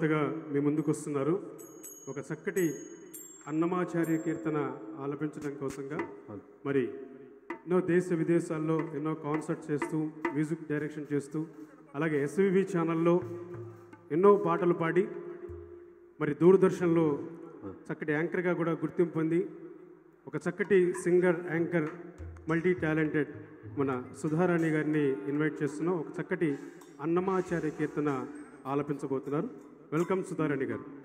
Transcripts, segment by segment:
దేవతగా మీ ముందుకు వస్తున్నారు ఒక చక్కటి అన్నమాచార్య కీర్తన ఆలపించడం కోసంగా. మరి ఎన్నో దేశ విదేశాల్లో ఎన్నో కాన్సర్ట్ చేస్తూ మ్యూజిక్ డైరెక్షన్ చేస్తూ అలాగే ఎస్వివి ఛానల్లో ఎన్నో పాటలు పాడి మరి దూరదర్శన్లో చక్కటి యాంకర్గా కూడా గుర్తింపు పొంది ఒక చక్కటి సింగర్ యాంకర్ మల్టీ టాలెంటెడ్ మన సుధారాణి గారిని ఇన్వైట్ చేస్తున్నాం. ఒక చక్కటి అన్నమాచార్య కీర్తన ఆలపించబోతున్నారు. వెల్కమ్ సుధారాణి గారు.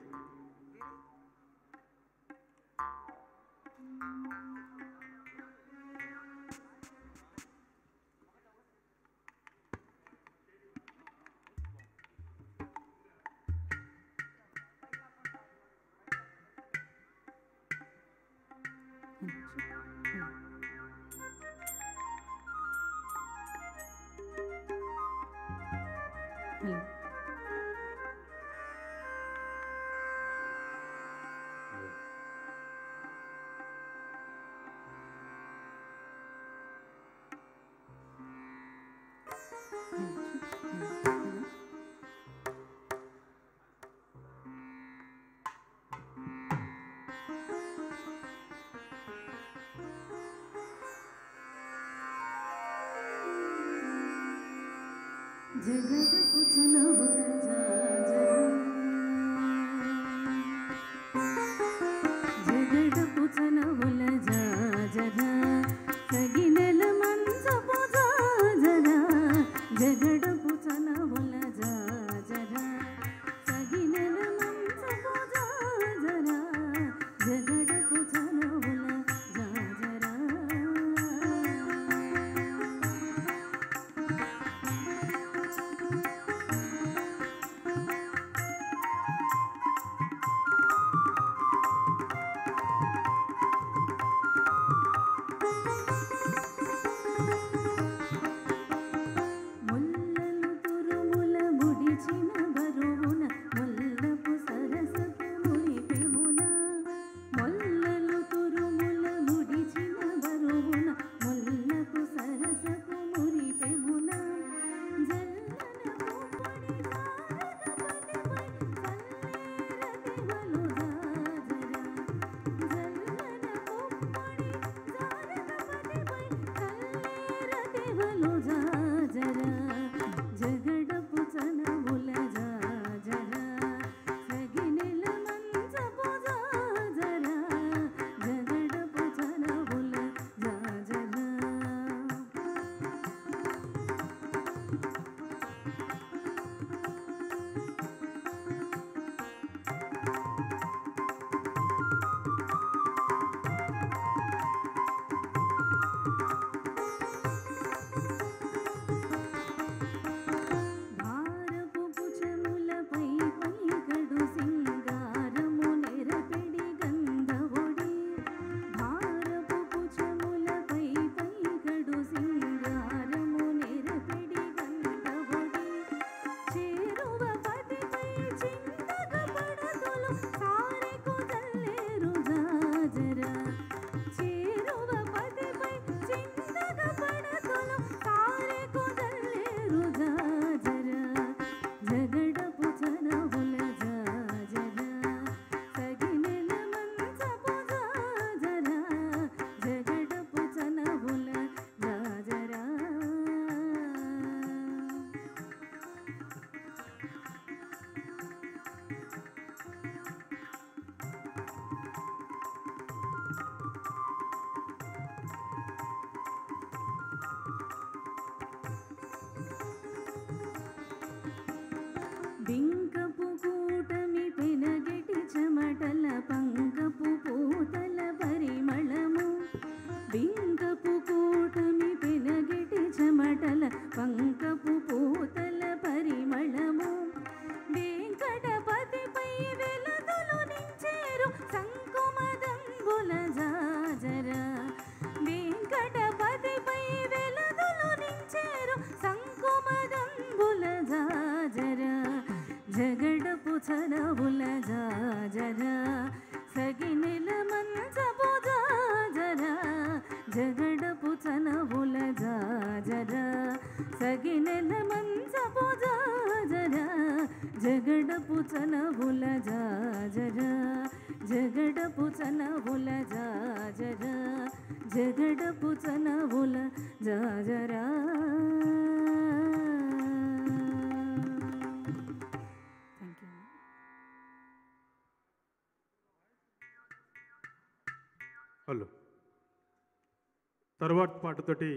తోటి పాటతోటి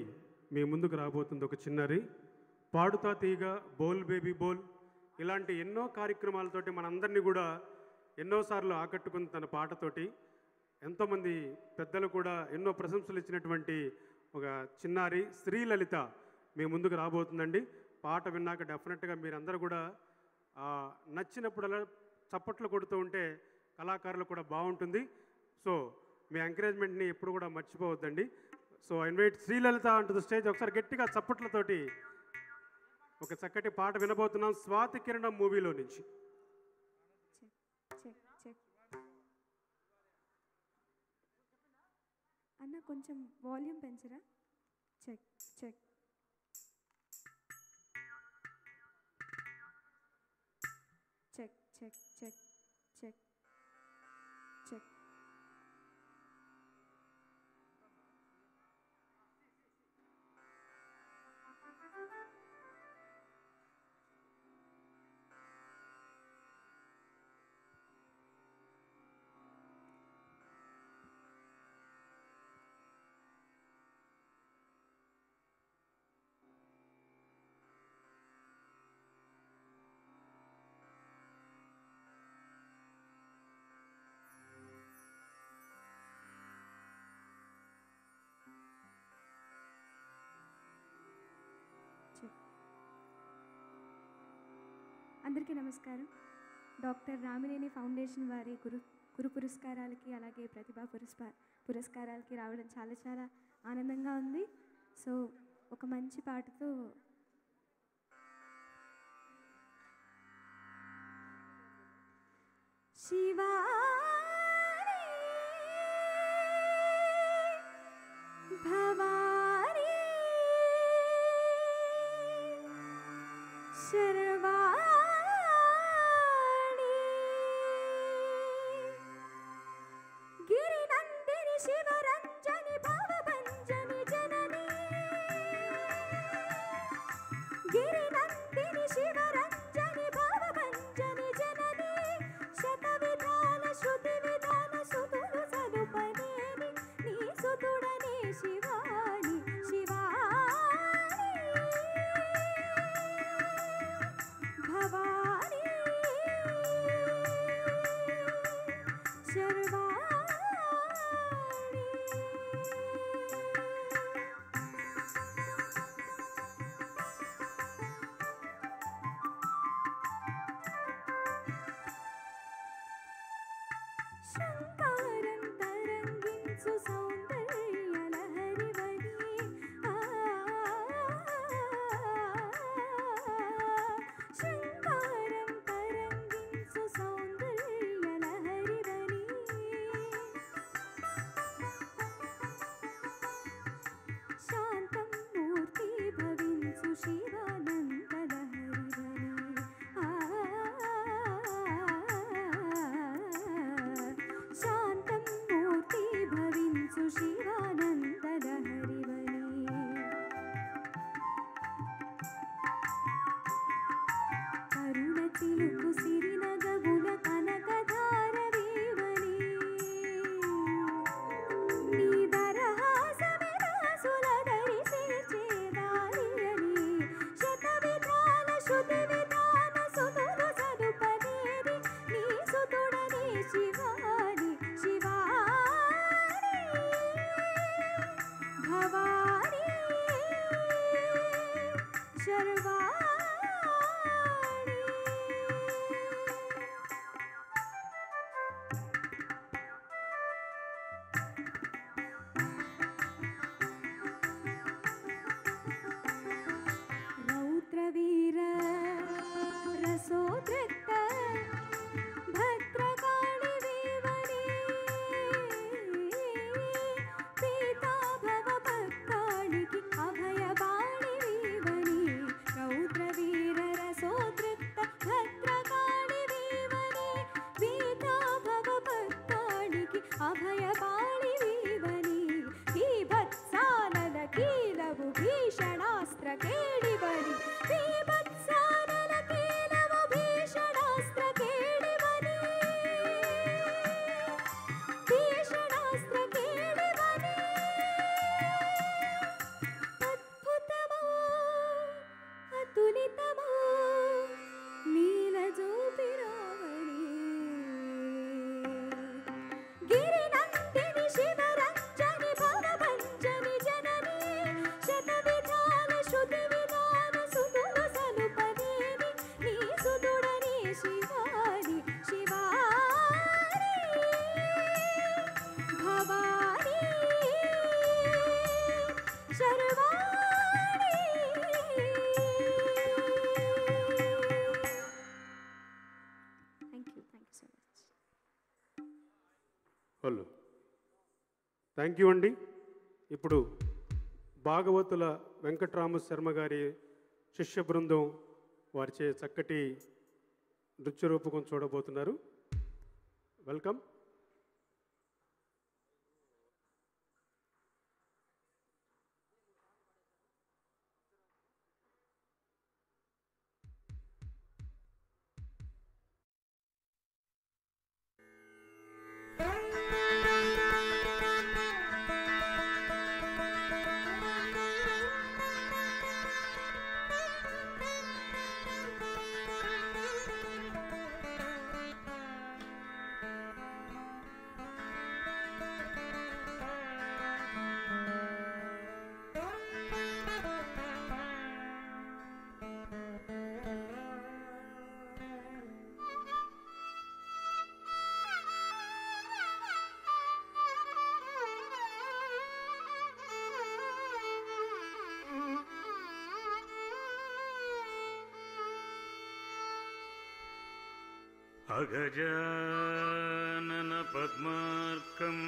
మీ ముందుకు రాబోతుంది ఒక చిన్నరి. పాడుతా తీగ బోల్ బేబీ బోల్ ఇలాంటి ఎన్నో కార్యక్రమాలతోటి మనందరినీ కూడా ఎన్నోసార్లు ఆకట్టుకుని తన పాటతోటి ఎంతోమంది పెద్దలు కూడా ఎన్నో ప్రశంసలు ఇచ్చినటువంటి ఒక చిన్నారి శ్రీలలిత మీ ముందుకు రాబోతుందండి. పాట విన్నాక డెఫినెట్గా మీరందరూ కూడా నచ్చినప్పుడల్లా చప్పట్లు కొడుతూ ఉంటే కళాకారులు కూడా బాగుంటుంది. సో మీ ఎంకరేజ్మెంట్ని ఎప్పుడు కూడా మర్చిపోవద్దండి. So invite Srilalitha onto the stage ఒకసారి గట్టిగా చప్పట్లతోటి ఒక చక్కటి పాట వినబోతున్నాం. స్వాతి కిరణం మూవీలో నుంచి. అన్న కొంచెం volume పెంచరా? Check check. Check check. అందరికీ నమస్కారం. డాక్టర్ రామినేని ఫౌండేషన్ వారి గురు గురు పురస్కారాలకి అలాగే ప్రతిభా పురస్కా పురస్కారాలకి రావడం చాలా చాలా ఆనందంగా ఉంది. సో ఒక మంచి పాటతో శివా భవాని శరణ சுசௌந்தரிய லஹரி くなそう。థ్యాంక్ యూ అండి ఇప్పుడు భాగవతుల వెంకట్రామ శర్మ గారి శిష్య బృందం వారిచే చక్కటి నృత్య రూపకం చూడబోతున్నారు. अगजानन पद्मार्कम्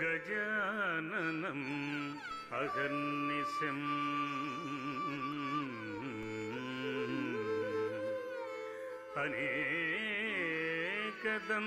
गजाननम् अहर्निशम् अनेकदं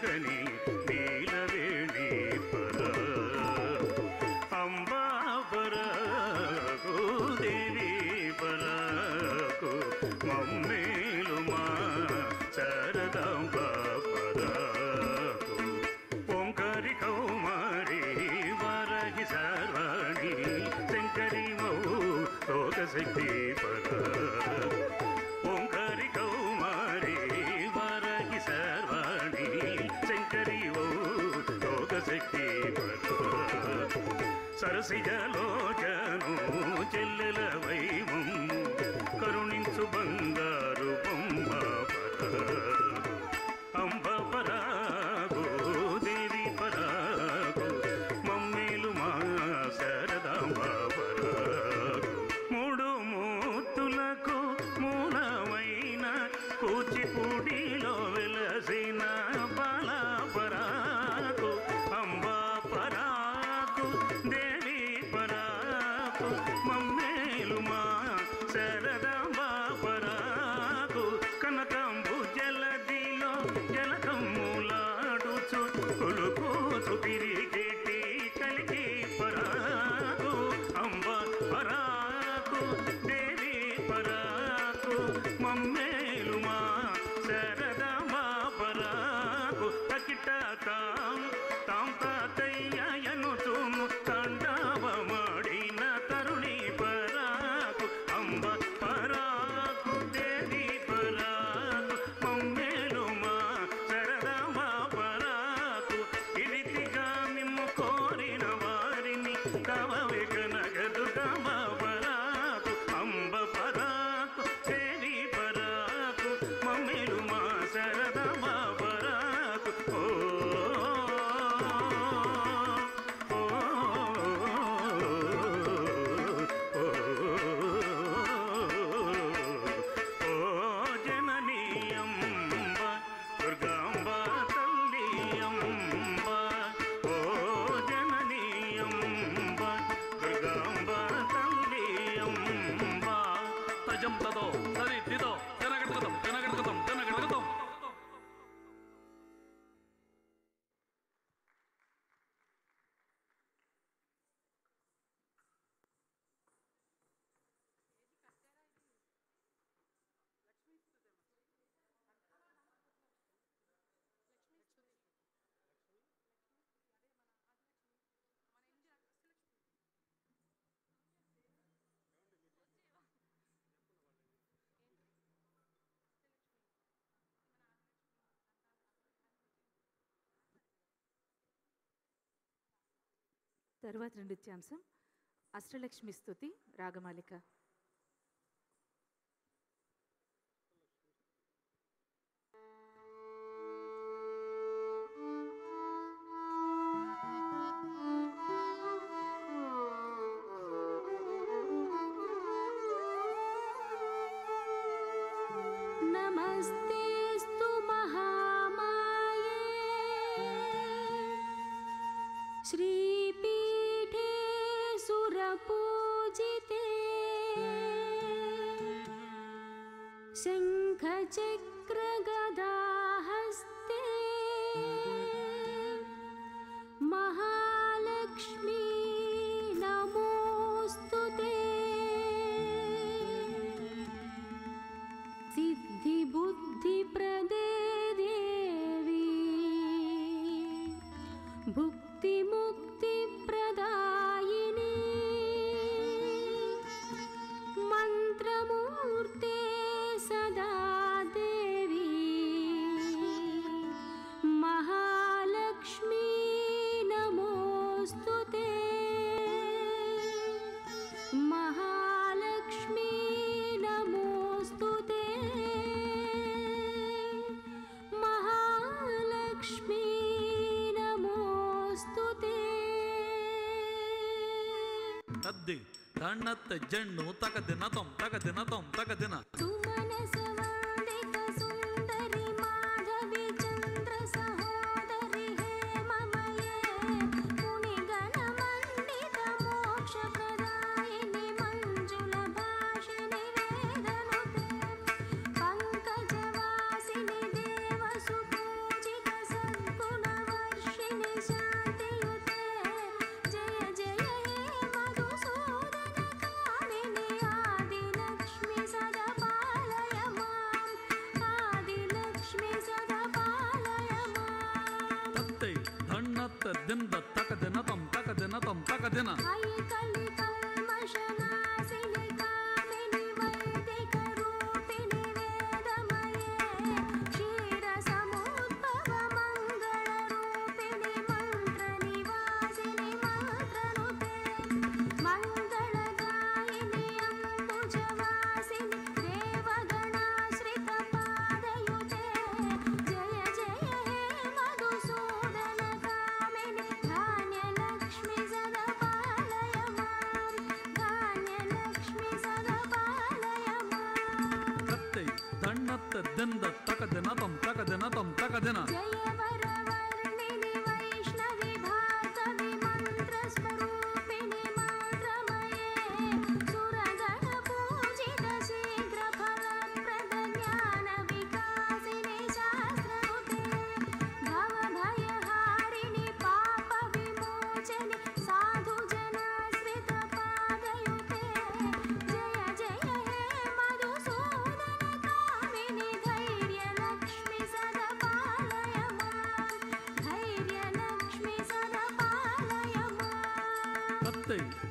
கனிய Brazilian. తరువాత నృత్యాంశం. అష్టలక్ష్మి స్థుతి రాగమాలిక. ಬಣ್ಣತ್ತ ಜಣ್ಣು ತಗದಿನ ತೊಂ ತಗದಿನ ತೊಂ ತಗದಿನ दिन दत्तक दिन दम तक दिन दम तक दिन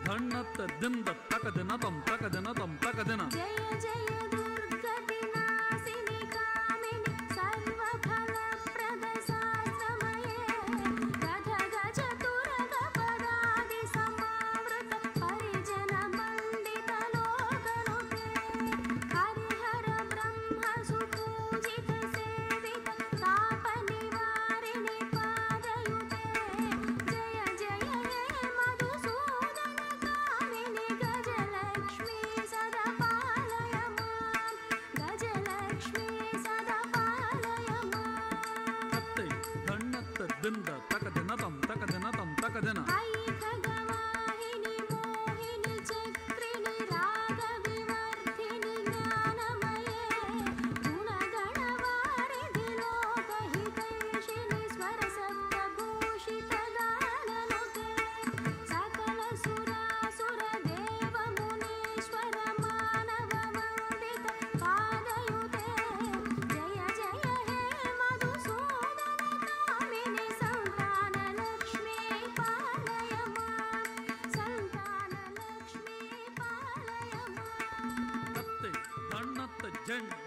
ಧಣ್ಣತ್ತ ದಿಂದ ತಕದಿನ ತಂ ತಕದಿನ ತಂ ತಕದಿನ ಜಯ ಜಯ Dunda, da Jeng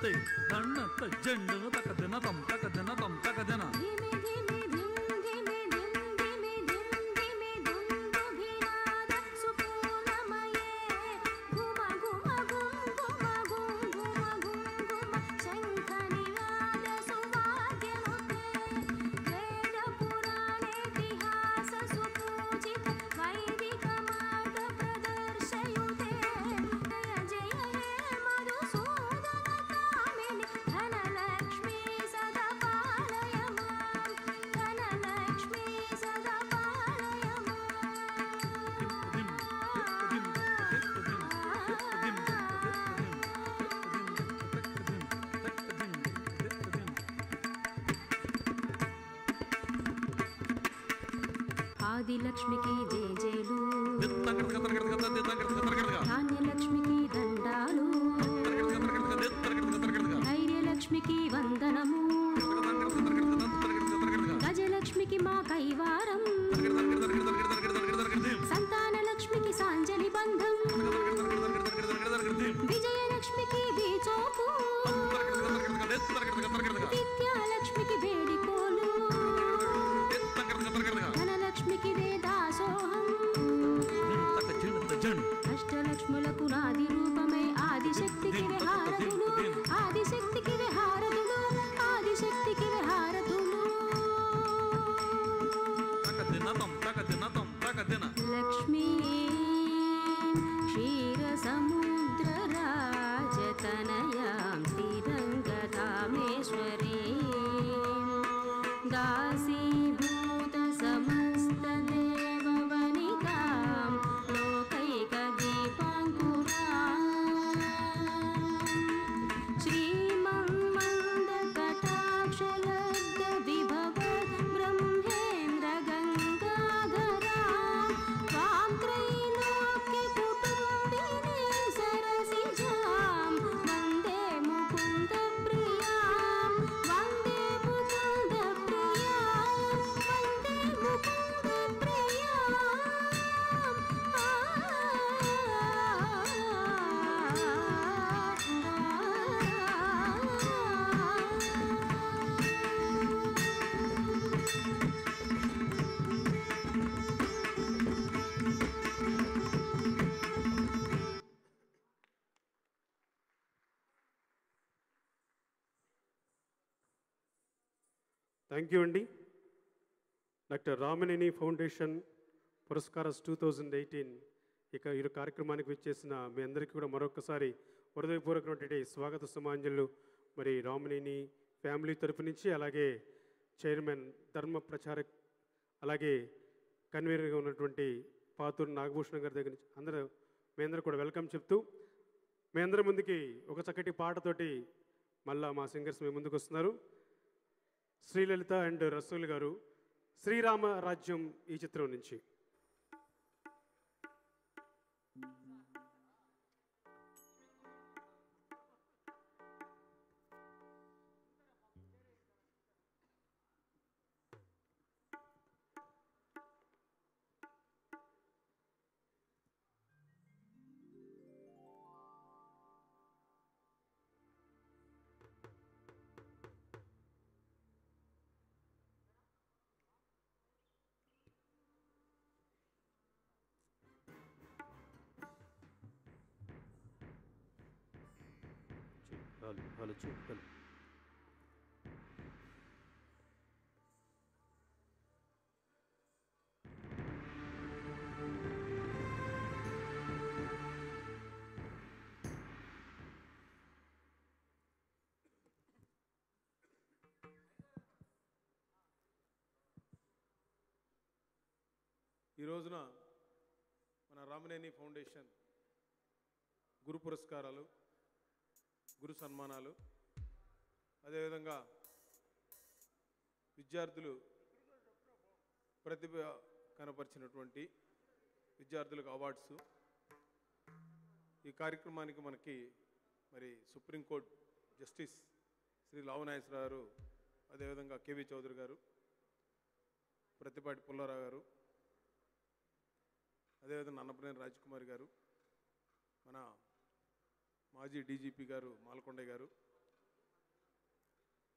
ತೈ ನನ್ನ ಜಂಡನ ತಕದ లక్ష్మికి జయ జయలు ధాన్య లక్ష్మికి దండాలు ధైర్య లక్ష్మికి థ్యాంక్ యూ అండి. డాక్టర్ రామనేని ఫౌండేషన్ పురస్కారస్ టూ థౌజండ్ ఎయిటీన్ ఇక ఈ కార్యక్రమానికి వచ్చేసిన మీ అందరికీ కూడా మరొకసారి హృదయపూర్వకమైనటువంటి స్వాగత సమాంజలు. మరి రామనేని ఫ్యామిలీ తరపు నుంచి అలాగే చైర్మన్ ధర్మ ప్రచార అలాగే కన్వీనర్గా ఉన్నటువంటి పాతూరు నాగభూషణ్ గారి దగ్గర నుంచి అందరూ మీ అందరూ కూడా వెల్కమ్ చెప్తూ మీ అందరి ముందుకి ఒక చక్కటి పాటతోటి మళ్ళా మా సింగర్స్ మీ ముందుకు వస్తున్నారు. శ్రీలలిత అండ్ రసూల్ గారు శ్రీరామ రాజ్యం ఈ చిత్రం నుంచి. ఈ రోజున మన రామనేని ఫౌండేషన్ గురు పురస్కారాలు గురు సన్మానాలు అదేవిధంగా విద్యార్థులు ప్రతిభ కనపరిచినటువంటి విద్యార్థులకు అవార్డ్స్. ఈ కార్యక్రమానికి మనకి మరి సుప్రీంకోర్టు జస్టిస్ శ్రీ లావనాయసరావు గారు అదేవిధంగా కేవీ చౌదరి గారు ప్రతిపాటి పుల్లారావు గారు అదేవిధంగా అన్నపనేని రాజ్కుమార్ గారు మన మాజీ డీజీపీ గారు మాలకొండయ్య గారు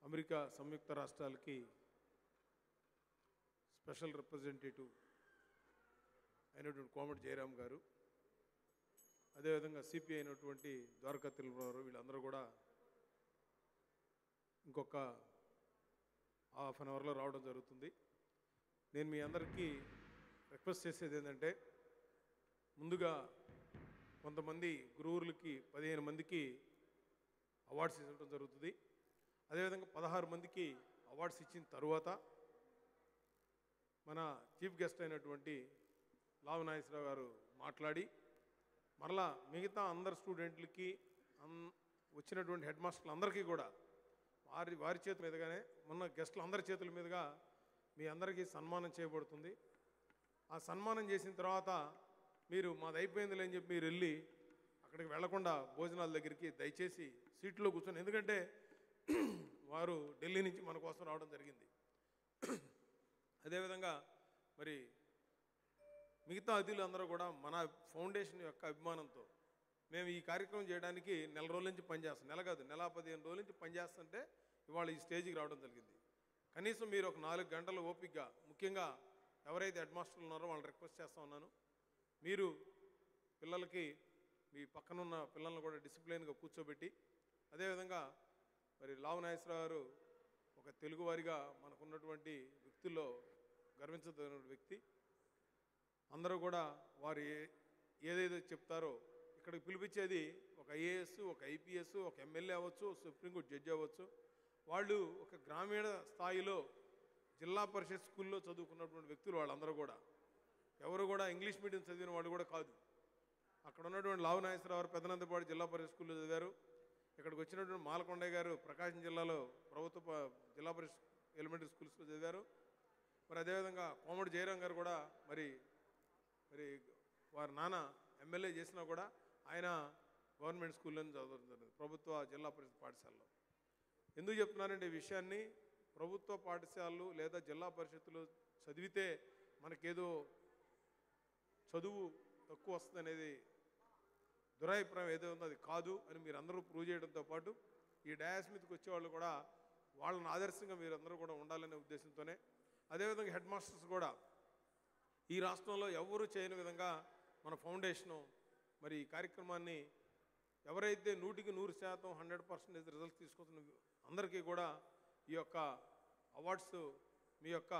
అమెరికా సంయుక్త రాష్ట్రాలకి స్పెషల్ రిప్రజెంటేటివ్ అయినటువంటి కోమటి జయరాం గారు అదేవిధంగా సిపి అయినటువంటి ద్వారకా తిరుమలరావు వీళ్ళందరూ కూడా ఇంకొక హాఫ్ అన్ అవర్లో రావడం జరుగుతుంది. నేను మీ అందరికీ రిక్వెస్ట్ చేసేది ఏంటంటే ముందుగా కొంతమంది గురువులకి పదిహేను మందికి అవార్డ్స్ ఇవ్వడం జరుగుతుంది. అదేవిధంగా పదహారు మందికి అవార్డ్స్ ఇచ్చిన తర్వాత మన చీఫ్ గెస్ట్ అయినటువంటి లావు నాగేశ్వరరావు గారు మాట్లాడి మరలా మిగతా అందరు స్టూడెంట్లకి అన్ వచ్చినటువంటి హెడ్ మాస్టర్లు అందరికీ కూడా వారి వారి చేతుల మీదుగానే ఉన్న గెస్టులు అందరి చేతుల మీదుగా మీ అందరికీ సన్మానం చేయబడుతుంది. ఆ సన్మానం చేసిన తర్వాత మీరు మాది అయిపోయిందిలే అని చెప్పి మీరు వెళ్ళి అక్కడికి వెళ్ళకుండా భోజనాల దగ్గరికి దయచేసి సీట్లో కూర్చొని ఎందుకంటే వారు ఢిల్లీ నుంచి మన కోసం రావడం జరిగింది. అదేవిధంగా మరి మిగతా అతిథులు అందరూ కూడా మన ఫౌండేషన్ యొక్క అభిమానంతో మేము ఈ కార్యక్రమం చేయడానికి నెల రోజుల నుంచి పనిచేస్తాం నెల కాదు నెల పదిహేను రోజుల నుంచి పనిచేస్తుంటే ఇవాళ ఈ స్టేజ్కి రావడం జరిగింది. కనీసం మీరు ఒక నాలుగు గంటల ఓపికగా ముఖ్యంగా ఎవరైతే హెడ్ మాస్టర్లు ఉన్నారో వాళ్ళని రిక్వెస్ట్ చేస్తూ ఉన్నాను. మీరు పిల్లలకి మీ పక్కనున్న పిల్లల్ని కూడా డిసిప్లిన్గా కూర్చోబెట్టి అదేవిధంగా మరి లావు నాగేశ్వరరావు గారు ఒక తెలుగువారిగా మనకున్నటువంటి వ్యక్తుల్లో గర్వించదగిన వ్యక్తి. అందరూ కూడా వారు ఏ ఏదైతే చెప్తారో ఇక్కడికి పిలిపించేది ఒక ఐఏఎస్ ఒక ఐపీఎస్ ఒక ఎమ్మెల్యే అవ్వచ్చు సుప్రీంకోర్టు జడ్జి అవ్వచ్చు. వాళ్ళు ఒక గ్రామీణ స్థాయిలో జిల్లా పరిషత్ స్కూల్లో చదువుకున్నటువంటి వ్యక్తులు వాళ్ళందరూ కూడా. ఎవరు కూడా ఇంగ్లీష్ మీడియం చదివిన వాళ్ళు కూడా కాదు. అక్కడ ఉన్నటువంటి లావు నాగేశ్వరరావు జిల్లా పరిషత్ స్కూల్లో చదివారు. ఇక్కడికి వచ్చినటువంటి మాలకొండయ్య గారు ప్రకాశం జిల్లాలో ప్రభుత్వ ప- జిల్లా పరిషత్ ఎలిమెంటరీ స్కూల్స్లో చదివారు. మరి అదేవిధంగా కోమటి జయరాం గారు కూడా మరి మరి వారి నాన్న ఎమ్మెల్యే చేసినా కూడా ఆయన గవర్నమెంట్ స్కూల్లోనే చదవడం జరిగింది ప్రభుత్వ జిల్లా పరిషత్ పాఠశాలలో. ఎందుకు చెప్తున్నానంటే ఈ విషయాన్ని ప్రభుత్వ పాఠశాలలు లేదా జిల్లా పరిషత్తులు చదివితే మనకేదో చదువు తక్కువ వస్తుంది అనేది దురాభిప్రాయం ఏదో ఉందో అది కాదు అని మీరు అందరూ ప్రూవ్ చేయడంతో పాటు ఈ డయాస్ మీదకి వచ్చేవాళ్ళు కూడా వాళ్ళని ఆదర్శంగా మీరు అందరూ కూడా ఉండాలనే ఉద్దేశంతోనే. అదేవిధంగా హెడ్ మాస్టర్స్ కూడా ఈ రాష్ట్రంలో ఎవరు చేయని విధంగా మన ఫౌండేషను మరి ఈ కార్యక్రమాన్ని ఎవరైతే నూటికి నూరు శాతం హండ్రెడ్ పర్సెంటేజ్ రిజల్ట్స్ తీసుకొస్తున్న అందరికీ కూడా ఈ యొక్క అవార్డ్స్ మీ యొక్క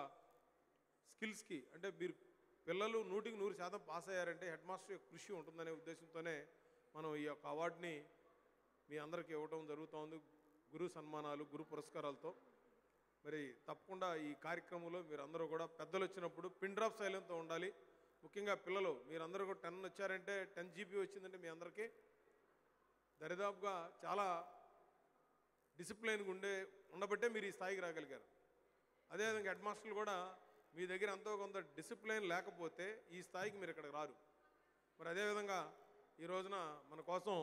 స్కిల్స్కి అంటే మీరు పిల్లలు నూటికి నూరు శాతం పాస్ అయ్యారంటే హెడ్ మాస్టర్ కృషి ఉంటుందనే ఉద్దేశంతోనే మనం ఈ యొక్క అవార్డుని మీ అందరికీ ఇవ్వటం జరుగుతోంది. గురు సన్మానాలు గురు పురస్కారాలతో. మరి తప్పకుండా ఈ కార్యక్రమంలో మీరు అందరూ కూడా పెద్దలు వచ్చినప్పుడు పిన్ డ్రాప్ సైలెంట్తో ఉండాలి. ముఖ్యంగా పిల్లలు మీరందరూ కూడా టెన్ వచ్చారంటే టెన్ జీబీ వచ్చిందంటే మీ అందరికీ దరిదాపుగా చాలా డిసిప్లైన్గా ఉండే ఉండబట్టే మీరు ఈ స్థాయికి రాగలిగారు. అదేవిధంగా హెడ్ మాస్టర్లు కూడా మీ దగ్గర ఎంతో కొంత డిసిప్లైన్ లేకపోతే ఈ స్థాయికి మీరు ఇక్కడికి రారు. మరి అదేవిధంగా ఈ రోజున మన కోసం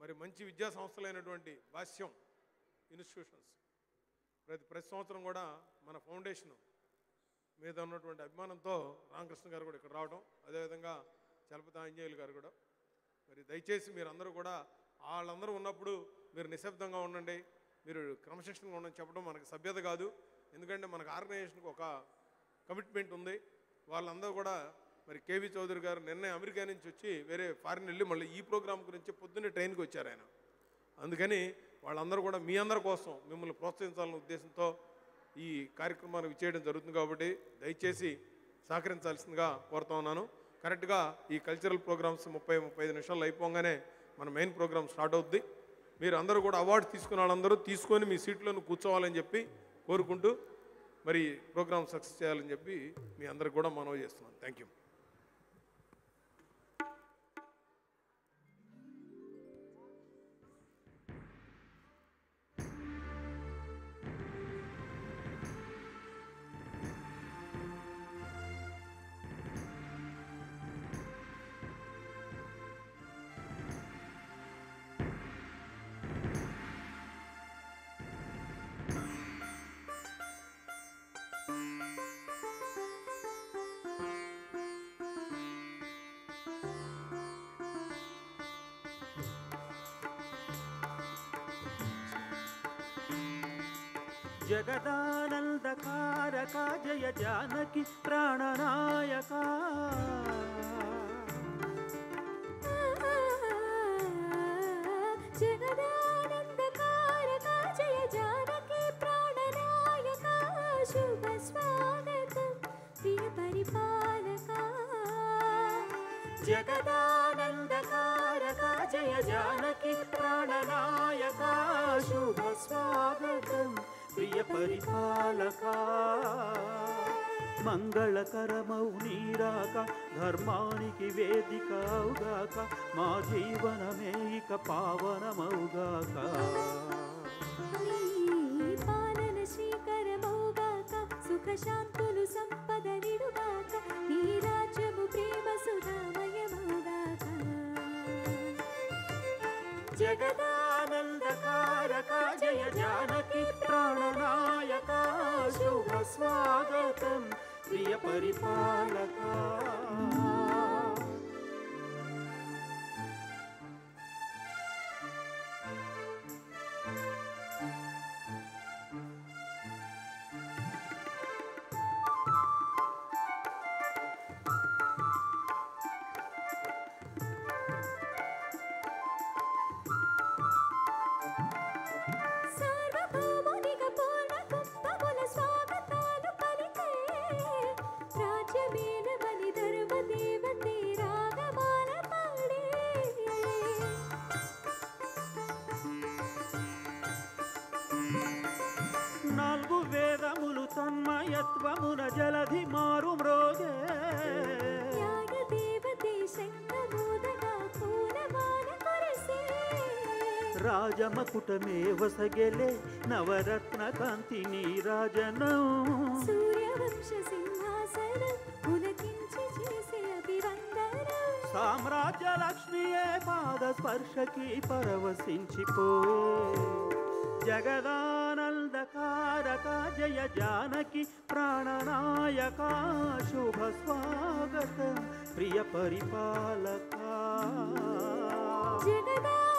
మరి మంచి విద్యా సంస్థలైనటువంటి భాష్యం ఇన్స్టిట్యూషన్స్. ప్రతి ప్రతి సంవత్సరం కూడా మన ఫౌండేషన్ మీద ఉన్నటువంటి అభిమానంతో రామకృష్ణ గారు కూడా ఇక్కడ రావడం అదేవిధంగా చలపతి ఆంజనేయులు గారు కూడా. మరి దయచేసి మీరు అందరూ కూడా వాళ్ళందరూ ఉన్నప్పుడు మీరు నిశ్శబ్దంగా ఉండండి. మీరు క్రమశిక్షణగా ఉండని చెప్పడం మనకు సభ్యత కాదు. ఎందుకంటే మనకు ఆర్గనైజేషన్కి ఒక కమిట్మెంట్ ఉంది. వాళ్ళందరూ కూడా మరి కేవీ చౌదరి గారు నిన్నే అమెరికా నుంచి వచ్చి వేరే ఫారిన్ వెళ్ళి మళ్ళీ ఈ ప్రోగ్రామ్ గురించి పొద్దున్నే ట్రైన్కి వచ్చారు ఆయన. అందుకని వాళ్ళందరూ కూడా మీ అందరి కోసం మిమ్మల్ని ప్రోత్సహించాలనే ఉద్దేశంతో ఈ కార్యక్రమాన్ని చేయడం జరుగుతుంది కాబట్టి దయచేసి సహకరించాల్సిందిగా కోరుతా ఉన్నాను. కరెక్ట్గా ఈ కల్చరల్ ప్రోగ్రామ్స్ ముప్పై ముప్పై ఐదు నిమిషాలు అయిపోగానే మన మెయిన్ ప్రోగ్రామ్ స్టార్ట్ అవుద్ది. మీరు అందరూ కూడా అవార్డు తీసుకున్న వాళ్ళందరూ తీసుకొని మీ సీట్లను కూర్చోవాలని చెప్పి కోరుకుంటూ మరి ప్రోగ్రామ్ సక్సెస్ చేయాలని చెప్పి మీ అందరికి కూడా మనవి చేస్తున్నాను. థ్యాంక్ యూ జగదానందకారక జయ జానకి ప్రాణనాయక జగదానందకారక జయ జానకి ప్రాణనాయక శుభ స్వాగతం ప్రియ పరిపాలక జగదానందకారక ప్రియ పరిపాలక మంగళకరమౌ నీరాక ధర్మానికి వేదిక అవుగాక మా జీవనమే ఇక పావనమౌగాక పాలన శ్రీకరమౌగాక సుఖ శాంతులు సంపద నిడుగాక నీ రాజ్యము ప్రేమ సుధామయమౌగాక జగదానందకారక జయ జానకి ప్రియ పరిపాలకా. రాజమకుటమే వసగెలే నవరత్న కాంతి నీరాజనం సూర్యవంశ సింహాసనం పులకించి చేసే అభివందనం సామ్రాజ్య లక్ష్మియే పాద స్పర్శకి పరవశించిపోయే జగదానందకారక జయ జానకి ప్రాణనాయక శుభ స్వాగతం ప్రియ పరిపాలక జగదానందకారక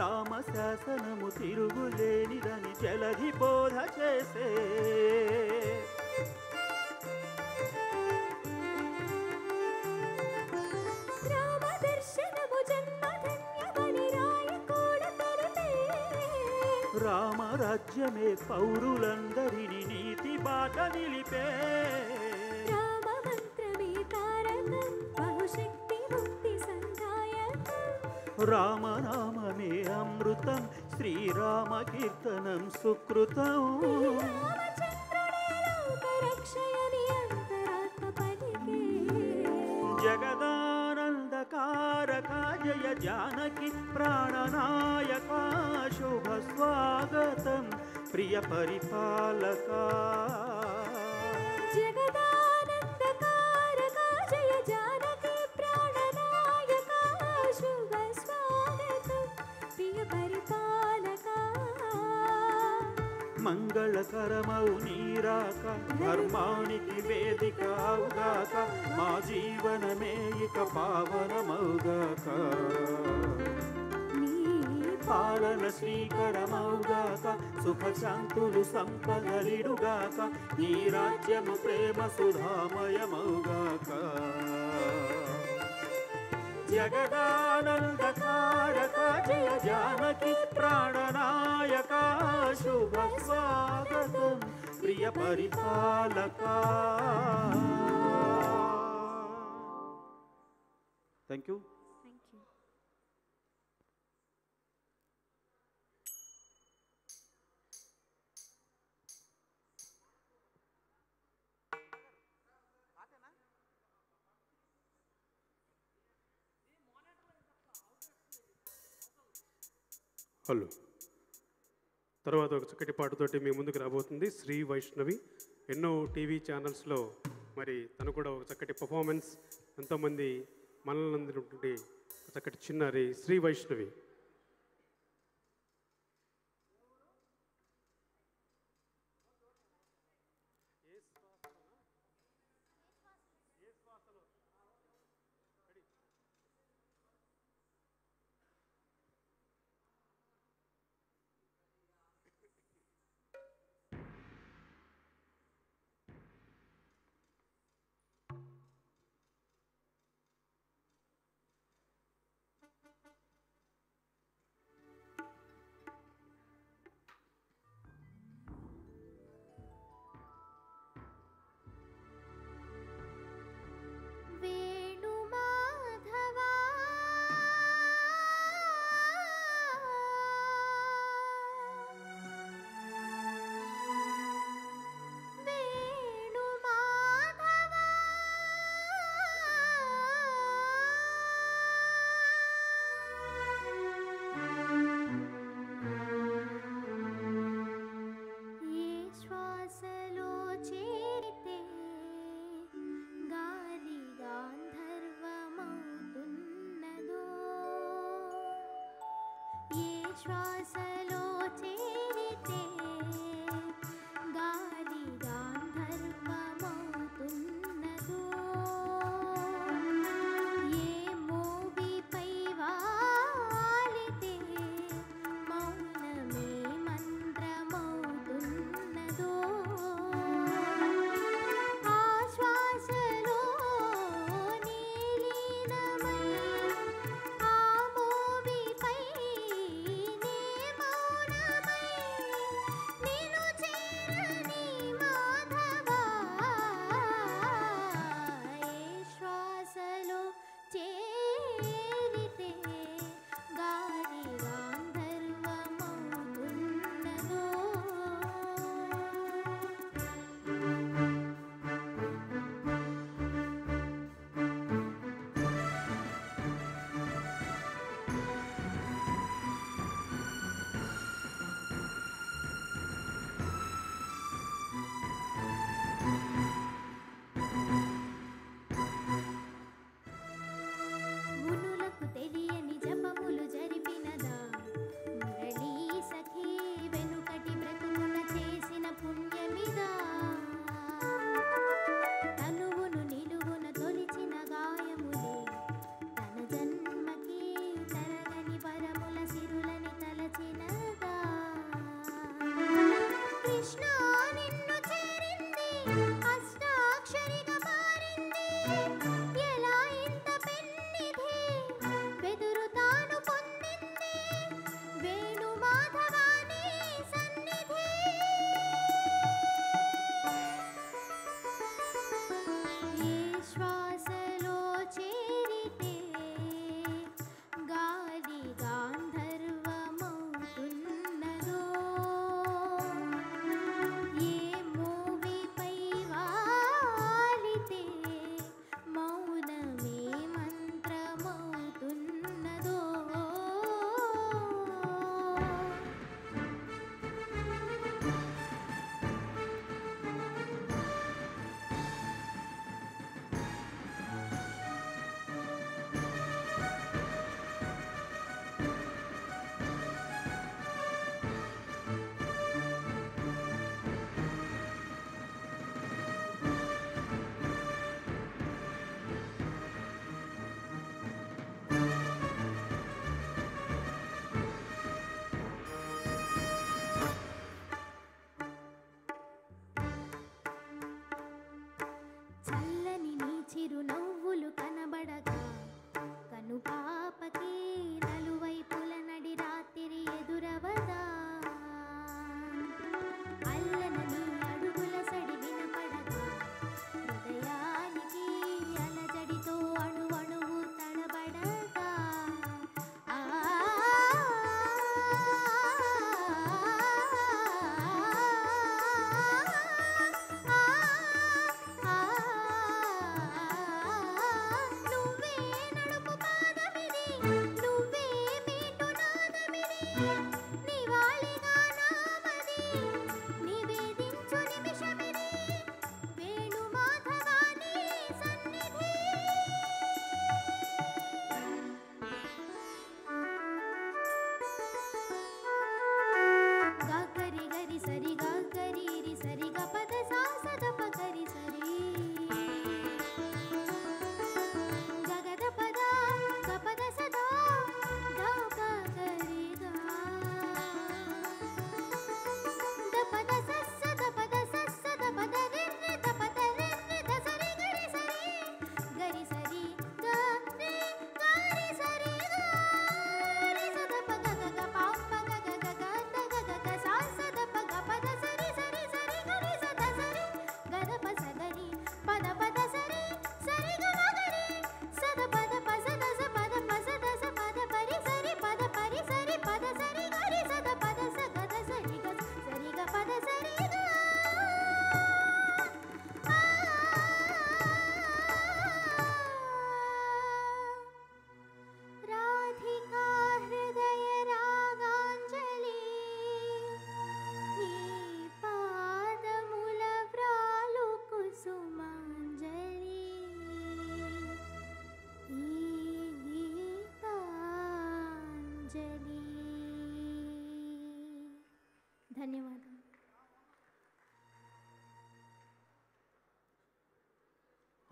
రామ శాసనము తిరుగులేనిదని జలధి బోధ చేసే. రామ దర్శనము జన్మధన్యమని రాయకూడ తెలిపే రామ రాజ్యమే పౌరులందరిని నీతి బాట నిలిపే. రామ श्रीरामकीर्तनं सुकृतौ। जगदानन्दकारका जय जानकि प्राणनायका शुभस्वागतं प्रियपरिपालका మంగళకరమౌ నీరాక ధర్మానికి వేదిక అవుగాక మా జీవనమే ఇక పావనమౌగాక పాలన శ్రీకరమౌగాక సుఖ శాంతులు సంపదలిడుగాక ఈ రాజ్యము ప్రేమ సుధామయమౌగాక జగదానందకారక జయ జానకి ప్రాణనాయక శుభ స్వాగతం ప్రియ పరిపాలక thank you thank you hello తర్వాత ఒక చక్కటి పాటతోటి మీ ముందుకు రాబోతుంది. శ్రీ వైష్ణవి. ఎన్నో టీవీ ఛానల్స్లో మరి తను కూడా ఒక చక్కటి పర్ఫార్మెన్స్ ఎంతోమంది మనల్ని అందినటువంటి చక్కటి చిన్నారి శ్రీ వైష్ణవి.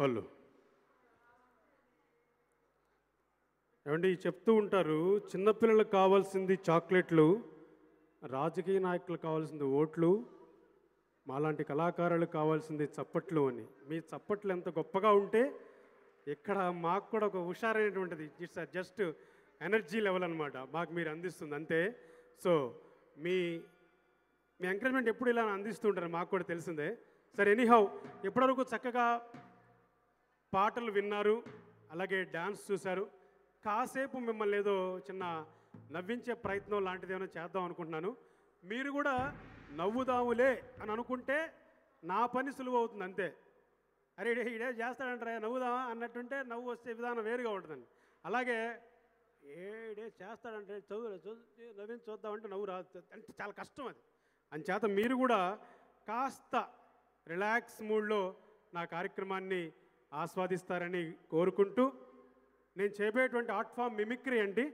వాళ్ళు ఏమండి చెప్తూ ఉంటారు చిన్నపిల్లలకు కావాల్సింది చాక్లెట్లు రాజకీయ నాయకులకు కావాల్సింది ఓట్లు మాలాంటి కళాకారులకు కావాల్సింది చప్పట్లు అని. మీ చప్పట్లు ఎంత గొప్పగా ఉంటే ఇక్కడ మాకు కూడా ఒక హుషారైనటువంటిది. ఇట్స్ జస్ట్ ఎనర్జీ లెవెల్ అనమాట మాకు మీరు అందిస్తుంది అంతే. సో మీ మీ ఎంకరేజ్మెంట్ ఎప్పుడు ఇలా అందిస్తుంటారు మాకు కూడా తెలిసిందే. సరే ఎనీహౌ ఇప్పటివరకు చక్కగా పాటలు విన్నారు అలాగే డ్యాన్స్ చూశారు. కాసేపు మిమ్మల్ని ఏదో చిన్న నవ్వించే ప్రయత్నం లాంటిది ఏమైనా చేద్దాం అనుకుంటున్నాను. మీరు కూడా నవ్వుదాములే అని అనుకుంటే నా పని సులువు అవుతుంది అంతే. అరే ఇడే ఇడే చేస్తాడంటారా నవ్వుదామా అన్నట్టుంటే నవ్వు వస్తే విధానం వేరుగా ఉంటుందండి. అలాగే ఏడే చేస్తాడంటే చదువు చదువు నవ్వించి చూద్దామంటే నవ్వు రాదు. అంటే చాలా కష్టం అది. అంచేత మీరు కూడా కాస్త రిలాక్స్ మూడ్లో నా కార్యక్రమాన్ని ఆస్వాదిస్తారని కోరుకుంటూ నేను చేపేటువంటి ఆర్ట్ ఫామ్ మిమిక్రీ అండి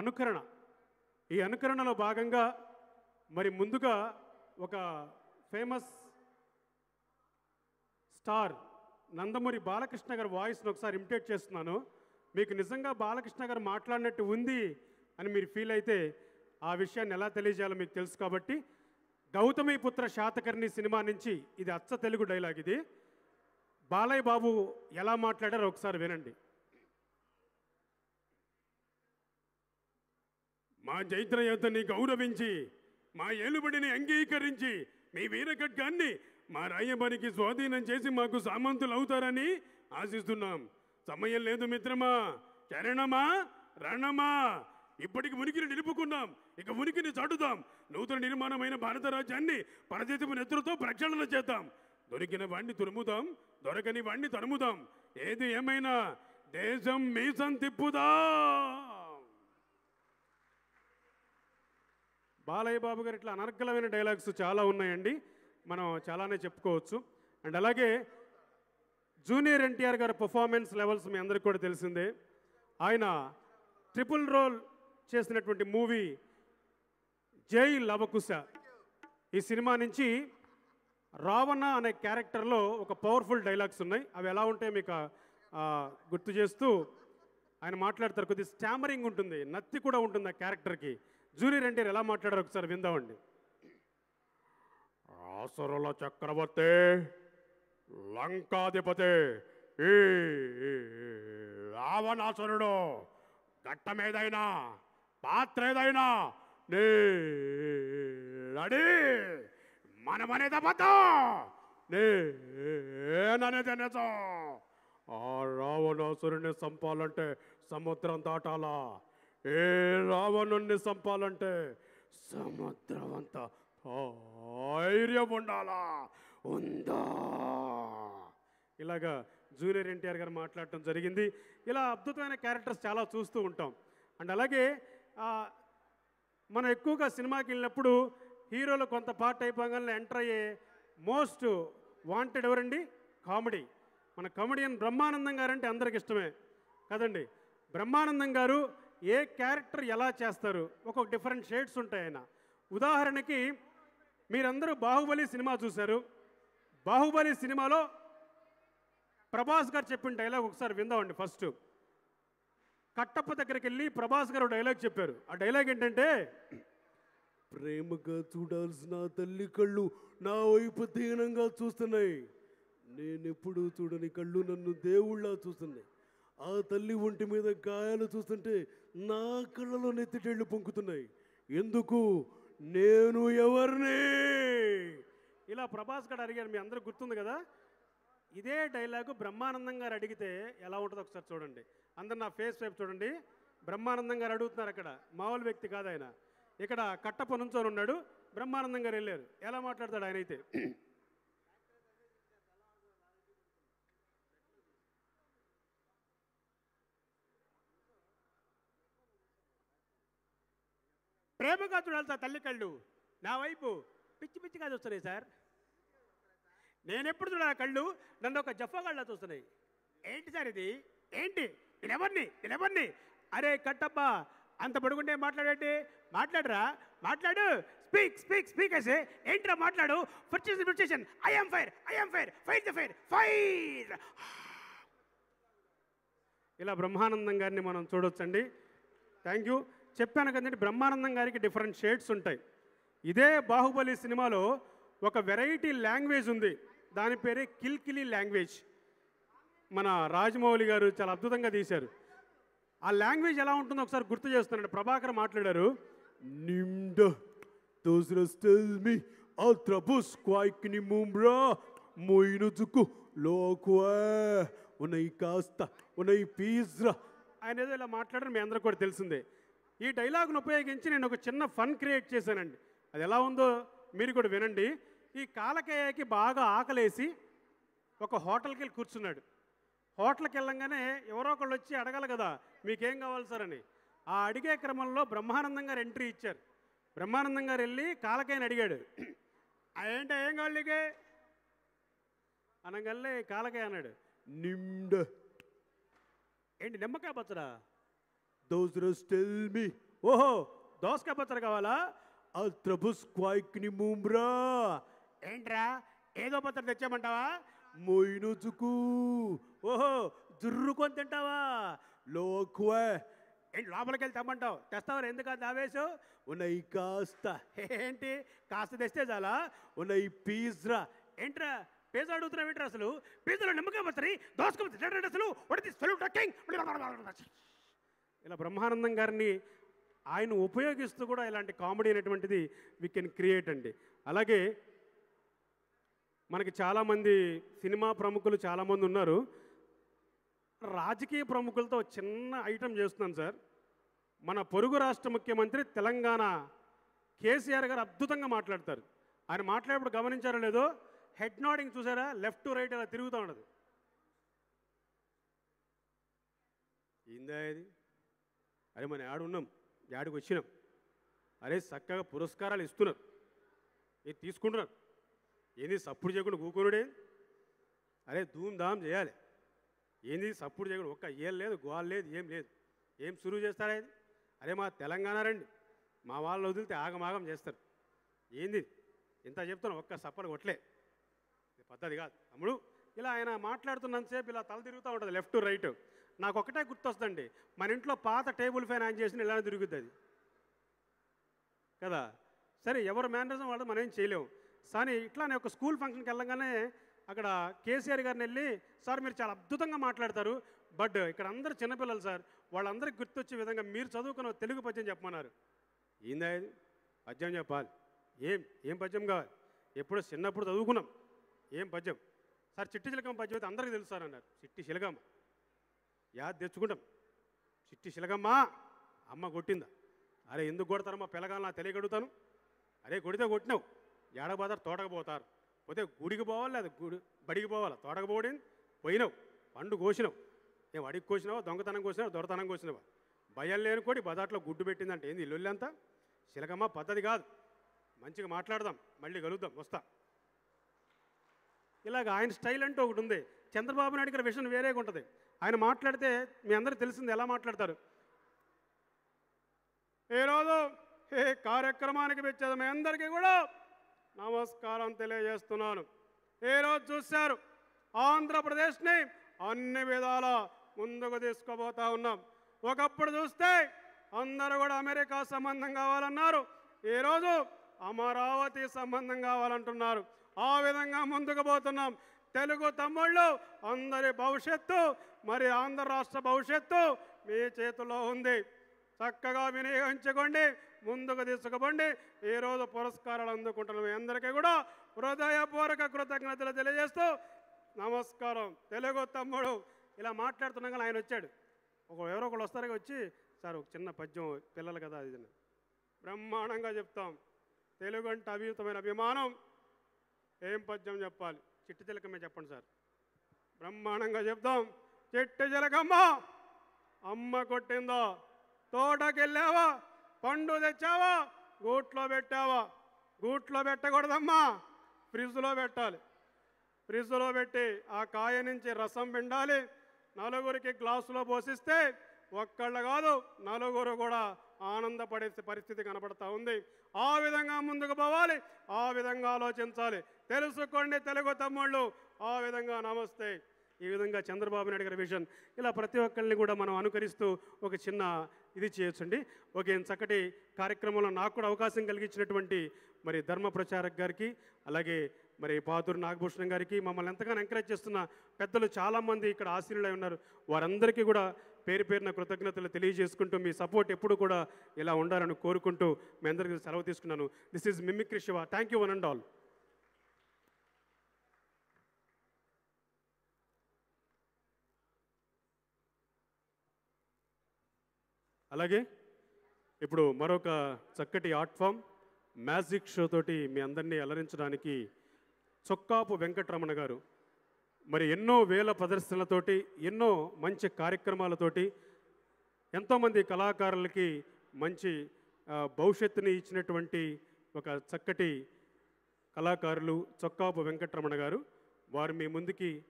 అనుకరణ. ఈ అనుకరణలో భాగంగా మరి ముందుగా ఒక ఫేమస్ స్టార్ నందమూరి బాలకృష్ణ గారి వాయిస్ని ఒకసారి ఇమిటేట్ చేస్తున్నాను. మీకు నిజంగా బాలకృష్ణ గారు మాట్లాడినట్టు ఉంది అని మీరు ఫీల్ అయితే ఆ విషయాన్ని ఎలా తెలియజేయాలో మీకు తెలుసు కాబట్టి గౌతమి పుత్ర శాతకర్ణి సినిమా నుంచి ఇది అచ్చ తెలుగు డైలాగ్ ఇది. బాలయ్య బాబు ఎలా మాట్లాడారో ఒకసారి వినండి. మా చైత్ర గౌరవించి మా ఏలుబడిని అంగీకరించి మీ వీరఖడ్గాన్ని మా రాయబారికి స్వాధీనం చేసి మాకు సామంతులు అవుతారని ఆశిస్తున్నాం. సమయం లేదు మిత్రమా. చరణమా రణమా. ఇప్పటికి ఉనికిని నిలుపుకున్నాం. ఇక ఉనికిని చాటుదాం. నూతన నిర్మాణమైన భారత రాజ్యాన్ని పరదేశపు నెత్తులతో ప్రక్షాళన చేద్దాం. దొరికిన వాణ్ణి తురుముదాం దొరకని వాణ్ణి తరుముదాం. ఏది ఏమైనా దేశం మీసం తిప్పుదాం. బాలయ్య బాబు గారు ఇట్లా అనర్గలమైన డైలాగ్స్ చాలా ఉన్నాయండి. మనం చాలానే చెప్పుకోవచ్చు. అండ్ అలాగే జూనియర్ ఎన్టీఆర్ గారి పర్ఫార్మెన్స్ లెవెల్స్ మీ అందరికి కూడా తెలిసిందే. ఆయన ట్రిపుల్ రోల్ చేసినటువంటి మూవీ జై లవకుశ. ఈ సినిమా నుంచి రావణ అనే క్యారెక్టర్లో ఒక పవర్ఫుల్ డైలాగ్స్ ఉన్నాయి అవి ఎలా ఉంటాయి మీకు గుర్తు చేస్తూ ఆయన మాట్లాడతారు కొద్ది స్టామరింగ్ ఉంటుంది నత్తి కూడా ఉంటుంది ఆ క్యారెక్టర్కి జూనియర్ ఎన్టీఆర్ ఎలా మాట్లాడారు ఒకసారి విందామండి ఆసురుల చక్రవర్తి లంకాధిపతి ఈ రావణాసురుడు ఘట్టమేదైనా పాత్ర ఏదైనా నీ మనం అనేది అబద్ధం నేననేది నిజం ఆ రావణాసురుని చంపాలంటే సముద్రం దాటాలా? ఏ రావణుణ్ణి చంపాలంటే సముద్రం అంతా ధైర్యం ఉండాలా ఉందా? ఇలాగా జూనియర్ ఎన్టీఆర్ గారు మాట్లాడటం జరిగింది. ఇలా అద్భుతమైన క్యారెక్టర్స్ చాలా చూస్తూ ఉంటాం. అండ్ అలాగే మనం ఎక్కువగా సినిమాకి వెళ్ళినప్పుడు హీరోలు కొంత పార్ట్ అయిపోగానే ఎంటర్ అయ్యే మోస్ట్ వాంటెడ్ ఎవరండి? కామెడీ. మన కామెడియన్ బ్రహ్మానందం గారు అంటే అందరికి ఇష్టమే. కదండి బ్రహ్మానందం గారు ఏ క్యారెక్టర్ ఎలా చేస్తారు? ఒక్కొక్క డిఫరెంట్ షేడ్స్ ఉంటాయి ఆయన. ఉదాహరణకి మీరందరూ బాహుబలి సినిమా చూశారు. బాహుబలి సినిమాలో ప్రభాస్ గారు చెప్పిన డైలాగ్ ఒకసారి విందామండి ఫస్ట్. కట్టప్ప దగ్గరికి వెళ్ళి ప్రభాస్ గారు డైలాగ్ చెప్పారు. ఆ డైలాగ్ ఏంటంటే ప్రేమగా చూడాల్సిన తల్లి కళ్ళు నా వైపు దీనంగా చూస్తున్నాయి. నేనెప్పుడు చూడని కళ్ళు నన్ను దేవుళ్ళ చూస్తున్నాయి. ఆ తల్లి ఒంటి మీద గాయాలు చూస్తుంటే నా కళ్ళలో నెత్తిటేళ్ళు పొంకుతున్నాయి ఎందుకు? నేను ఎవరిని? ఇలా ప్రభాస్ గారు అడిగారు మీ అందరూ గుర్తుంది కదా? ఇదే డైలాగు బ్రహ్మానందం గారు అడిగితే ఎలా ఉంటుందో ఒకసారి చూడండి. అందరు నా ఫేస్ వైపు చూడండి. బ్రహ్మానందం గారు అడుగుతున్నారు అక్కడ. మామూలు వ్యక్తి కాదు ఆయన. ఇక్కడ కట్టప్ప నుంచొని ఉన్నాడు. బ్రహ్మానందం గారు వెళ్ళారు. ఎలా మాట్లాడతాడు ఆయన అయితే ప్రేమగా చూడాలి సార్ తల్లి కళ్ళు. నా వైపు పిచ్చి పిచ్చిగా చూస్తున్నాయి సార్. నేను ఎప్పుడు చూడాలి ఆ కళ్ళు? నన్ను ఒక జఫాగాళ్ళ చూస్తున్నాయి. ఏంటి సార్ ఇది? ఏంటి? నేనెవరిని నేనెవరిని అరే కట్టప్ప అంత పడుకుంటే మాట్లాడేటి? మాట్లాడరా? మాట్లాడు. స్పీక్ స్పీక్ స్పీక్ అయితే ఏంట్రా మాట్లాడు? First station I'm fire I'm fire fire the fire fire ఇలా బ్రహ్మానందం గారిని మనం చూడొచ్చండి. థ్యాంక్ యూ చెప్పాను కదండి బ్రహ్మానందం గారికి డిఫరెంట్ షేడ్స్ ఉంటాయి. ఇదే బాహుబలి సినిమాలో ఒక వెరైటీ లాంగ్వేజ్ ఉంది. దాని పేరే కిల్కిలి లాంగ్వేజ్ మన రాజమౌళి గారు చాలా అద్భుతంగా తీశారు. ఆ లాంగ్వేజ్ ఎలా ఉంటుందో ఒకసారి గుర్తు చేస్తున్నాడు ప్రభాకర్ మాట్లాడారు నిమ్డ దోసరస్ టెల్ మీ అల్ట్రాబుస్ క్వాయిక్ని ముంబ్రా మొయినుజుకు లోకువా ఉన్నయి కాస్త ఉన్నయి పీజ్రా. ఆయన ఏదో ఇలా మాట్లాడడం మీ అందరూ కూడా తెలిసిందే. ఈ డైలాగ్ను ఉపయోగించి నేను ఒక చిన్న ఫన్ క్రియేట్ చేశానండి. అది ఎలా ఉందో మీరు కూడా వినండి. ఈ కాలకేయకి బాగా ఆకలేసి ఒక హోటల్కి వెళ్ళి కూర్చున్నాడు. హోటల్కి వెళ్ళంగానే ఎవరో ఒకళ్ళు వచ్చి అడగాలి కదా మీకేం కావాలి సార్ అని. ఆ అడిగే క్రమంలో బ్రహ్మానందం గారు ఎంట్రీ ఇచ్చారు. బ్రహ్మానందం గారు వెళ్ళి కాలకేయని అడిగాడు. "ఆ ఏం కావాలి నీకే? అనగల్లే కాలకాయ అన్నాడు. నిండ ఏంటి నిమ్మకాయ పచ్చడా? దోసరస్ టెల్ మీ ఓహో దోసకాయ పచ్చడి కావాలా? అల్ట్రాబుస్ క్వాయిక్ని ముంబ్రా ఏంట్రా ఏదో పచ్చడి తెచ్చామంటావా మొయినుజుకు ఓహో జుర్రుకొని తింటావా? లోకువా. ఏంటి లోపలికి వెళ్ళి తెమ్మంటావు. తెస్తావు ఎందుకు అంత ఆవేశం? ఉన్నయి కాస్త. ఏంటి? కాస్త తెస్తే చాలా. ఉన్నాయి పీజ్రా. ఏంట్రా? పిజ్జా అడుగుతున్నావు ఏంట్రా అసలు? పిజ్జాలో నిమ్మకాయ పచ్చడి దోసకాయ అసలు. వాట్ ఇలా బ్రహ్మానందం గారిని ఆయన ఉపయోగిస్తూ కూడా ఇలాంటి కామెడీ అనేటువంటిది వి కెన్ క్రియేట్ అండి. అలాగే మనకి చాలామంది సినిమా ప్రముఖులు చాలామంది ఉన్నారు. రాజకీయ ప్రముఖులతో చిన్న ఐటెం చేస్తున్నాను సార్. మన పొరుగు రాష్ట్ర ముఖ్యమంత్రి తెలంగాణ కేసీఆర్ గారు అద్భుతంగా మాట్లాడతారు. ఆయన మాట్లాడేప్పుడు గమనించారో లేదో హెడ్ నాడింగ్ చూసారా? లెఫ్ట్ టు రైట్ అలా తిరుగుతూ ఉండదు ఏందా ఇది? అరే మన యాడున్నాం యాడికి వచ్చినాం. అరే చక్కగా పురస్కారాలు ఇస్తున్నారు. ఇది తీసుకుంటున్నారు. ఏంది సప్పుడు చేయకుండా కూకునుడే అరే ధూమ్ ధామ్ చేయాలి. ఏంది సప్పుడు చేయకుండా ఒక్క ఏం లేదు గోల్ లేదు ఏం లేదు. ఏం సురువు చేస్తారా ఇది? అరే మా తెలంగాణ రండి. మా వాళ్ళు వదిలితే ఆగమాగం చేస్తారు. ఏంది? ఇంత చెప్తున్నా ఒక్క సప్పలు కొట్లే పద్ధతి కాదు. తమ్ముడు ఇలా ఆయన మాట్లాడుతున్నంతసేపు ఇలా తల తిరుగుతూ ఉంటుంది లెఫ్ట్ రైట్. నాకు ఒకటే గుర్తొస్తుందండి. మన ఇంట్లో పాత టేబుల్ ఫ్యాన్ ఆన్ చేసిన ఇలా తిరుగుద్ది అది. కదా? సరే ఎవరు మేనరిజం వాళ్ళు మనం ఏం చేయలేము. కానీ ఇట్లానే ఒక స్కూల్ ఫంక్షన్కి వెళ్ళగానే అక్కడ కేసీఆర్ గారిని వెళ్ళి సార్ మీరు చాలా అద్భుతంగా మాట్లాడతారు బట్ ఇక్కడ అందరు చిన్నపిల్లలు సార్ వాళ్ళందరికీ గుర్తొచ్చే విధంగా మీరు చదువుకున్న తెలుగు పద్యం చెప్పమన్నారు. ఏందా ఇది పద్యం చెప్పాలి. ఏం? ఏం పద్యం కావాలి? ఎప్పుడో చిన్నప్పుడు చదువుకున్నాం. ఏం పద్యం? సార్ చిట్టి చిలకమ్మ పద్యం అయితే అందరికీ తెలుసు సార్ అన్నారు. చిట్టి చిలకమ్మ యాద్ తెచ్చుకుంటాం. చిట్టి చిలకమ్మ అమ్మ కొట్టిందా? అరే ఎందుకు కొడతారమ్మా? పిల్లగాలు నా తెలియగడుగుతాను అరే కొడితే కొట్టినావు. ఏడకపోతారు తోటకు పోతారు పోతే గుడికి పోవాలి లేదా గుడి బడికి పోవాలి? తోటకపోవడం పోయినావు పండు కోసినావు. ఏం అడిగి కోసినావా? దొంగతనం కోసినావా? దొరతనం కోసినావా? భయం లేని కోడి బజార్లో గుడ్డు పెట్టిందంటే. ఏంది ఇల్లు అంతా చిలకమ్మ పద్ధతి కాదు. మంచిగా మాట్లాడదాం మళ్ళీ కలుద్దాం వస్తా. ఇలాగ ఆయన స్టైల్ అంటూ ఒకటి ఉంది. చంద్రబాబు నాయుడు గారి విషయం వేరేగా ఉంటుంది. ఆయన మాట్లాడితే మీ అందరికీ తెలిసింది ఎలా మాట్లాడతారు? ఈరోజు ఏ కార్యక్రమానికి వచ్చేది మీ అందరికీ కూడా? నమస్కారం తెలియజేస్తున్నాను. ఈరోజు చూశారు? ఆంధ్రప్రదేశ్ని అన్ని విధాల ముందుకు తీసుకుపోతా ఉన్నాం. ఒకప్పుడు చూస్తే అందరూ కూడా అమెరికా సంబంధం కావాలన్నారు. ఈరోజు అమరావతి సంబంధం కావాలంటున్నారు. ఆ విధంగా ముందుకు పోతున్నాం. తెలుగు తమ్ముళ్ళు అందరి భవిష్యత్తు మరి ఆంధ్ర రాష్ట్ర భవిష్యత్తు మీ చేతిలో ఉంది. చక్కగా వినియోగించుకోండి. ముందుకు తీసుకుపోండి. ఈరోజు పురస్కారాలు అందుకుంటున్న మీ అందరికీ కూడా హృదయపూర్వక కృతజ్ఞతలు తెలియజేస్తూ నమస్కారం. తెలుగు తమ్ముడు ఇలా మాట్లాడుతున్నాగా ఆయన వచ్చాడు. ఒక ఎవరో ఒకళ్ళు వస్తారు వచ్చి సార్ ఒక చిన్న పద్యం పిల్లలు కదా అది ఇది." బ్రహ్మాండంగా చెప్తాం. తెలుగు అంటే అభియుతమైన అభిమానం. ఏం పద్యం చెప్పాలి? చిట్టి చిలకమే చెప్పండి సార్. బ్రహ్మాండంగా చెప్తాం. చిట్టి చిలకమ్మ అమ్మ కొట్టిందో తోటకెళ్ళావా? పండు తెచ్చావా? గూట్లో పెట్టావా? గూట్లో పెట్టకూడదమ్మా. ఫ్రిడ్జ్లో పెట్టాలి. ఫ్రిడ్జ్లో పెట్టి ఆ కాయ నుంచి రసం పిండాలి. నలుగురికి గ్లాసులో పోసిస్తే ఒక్కళ్ళు కాదు నలుగురు కూడా ఆనందపడే పరిస్థితి కనబడతా ఉంది. ఆ విధంగా ముందుకు పోవాలి. ఆ విధంగా ఆలోచించాలి. తెలుసుకోండి తెలుగు తమ్ముళ్ళు. ఆ విధంగా నమస్తే. ఈ విధంగా చంద్రబాబు నాయుడు గారి విజన్. ఇలా ప్రతి ఒక్కరిని కూడా మనం అనుకరిస్తూ ఒక చిన్న ఇది చేయొచ్చండి. ఓకే చక్కటి కార్యక్రమంలో నాకు కూడా అవకాశం కలిగించినటువంటి మరి ధర్మ ప్రచారక్ గారికి అలాగే మరి పాతూరు నాగభూషణం గారికి మమ్మల్ని ఎంతగానో ఎంకరేజ్ చేస్తున్న పెద్దలు చాలామంది ఇక్కడ ఆశీనులై ఉన్నారు. వారందరికీ కూడా పేరు పేరున కృతజ్ఞతలు తెలియజేసుకుంటూ మీ సపోర్ట్ ఎప్పుడు కూడా ఇలా ఉండాలని కోరుకుంటూ మీ అందరికీ సెలవు తీసుకున్నాను. This is mimicry Shiva thank you one and all అలాగే ఇప్పుడు మరొక చక్కటి ఆర్ట్ ఫామ్ మ్యాజిక్ షో తోటి మీ అందరినీ అలరించడానికి చొక్కాపు వెంకటరమణ గారు మరి ఎన్నో వేల ప్రదర్శనలతోటి ఎన్నో మంచి కార్యక్రమాలతోటి ఎంతోమంది కళాకారులకి మంచి భవిష్యత్తుని ఇచ్చినటువంటి ఒక చక్కటి కళాకారులు చొక్కాపు వెంకటరమణ గారు. వారు మీ ముందుకి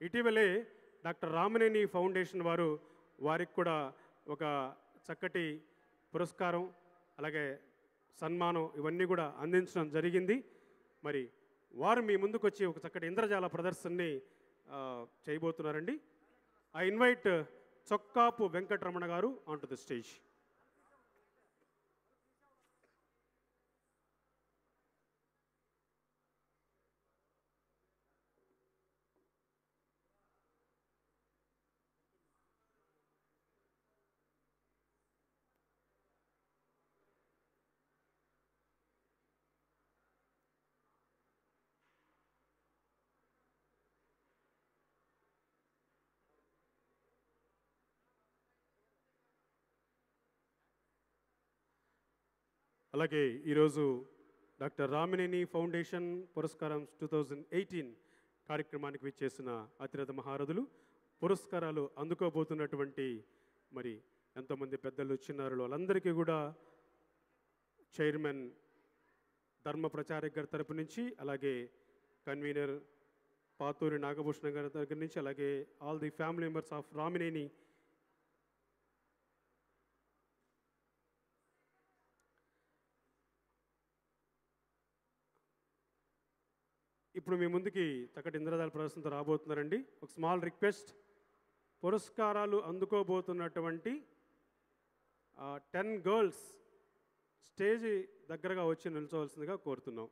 ఇటీవలే డాక్టర్ రామనేని ఫౌండేషన్ వారు వారికి కూడా ఒక చక్కటి పురస్కారం అలాగే సన్మానం ఇవన్నీ కూడా అందించడం జరిగింది. మరి వారు మీ ముందుకు వచ్చి ఒక చక్కటి ఇంద్రజాల ప్రదర్శనని చేయబోతున్నారండి. ఐ ఇన్వైట్ చొక్కాపు వెంకటరమణ గారు ఆన్ టు ద స్టేజ్. అలాగే ఈరోజు డాక్టర్ రామినేని ఫౌండేషన్ పురస్కారం టూ థౌజండ్ ఎయిటీన్ కార్యక్రమానికి విచ్చేసిన అతిరథ మహారథులు పురస్కారాలు అందుకోబోతున్నటువంటి మరి ఎంతోమంది పెద్దలు చిన్నారులు వాళ్ళందరికీ కూడా చైర్మన్ ధర్మ ప్రచారక్ గారి తరపు నుంచి అలాగే కన్వీనర్ పాతూరి నాగభూషణ గారి దగ్గర నుంచి అలాగే all the family members of Ramineni ఇప్పుడు మీ ముందుకి చక్కటి ఇంద్రజాల ప్రదర్శనతో రాబోతున్నారండి. ఒక స్మాల్ రిక్వెస్ట్ పురస్కారాలు అందుకోబోతున్నటువంటి టెన్ గర్ల్స్ స్టేజ్ దగ్గరగా వచ్చి నిల్చోవలసిందిగా కోరుతున్నాం.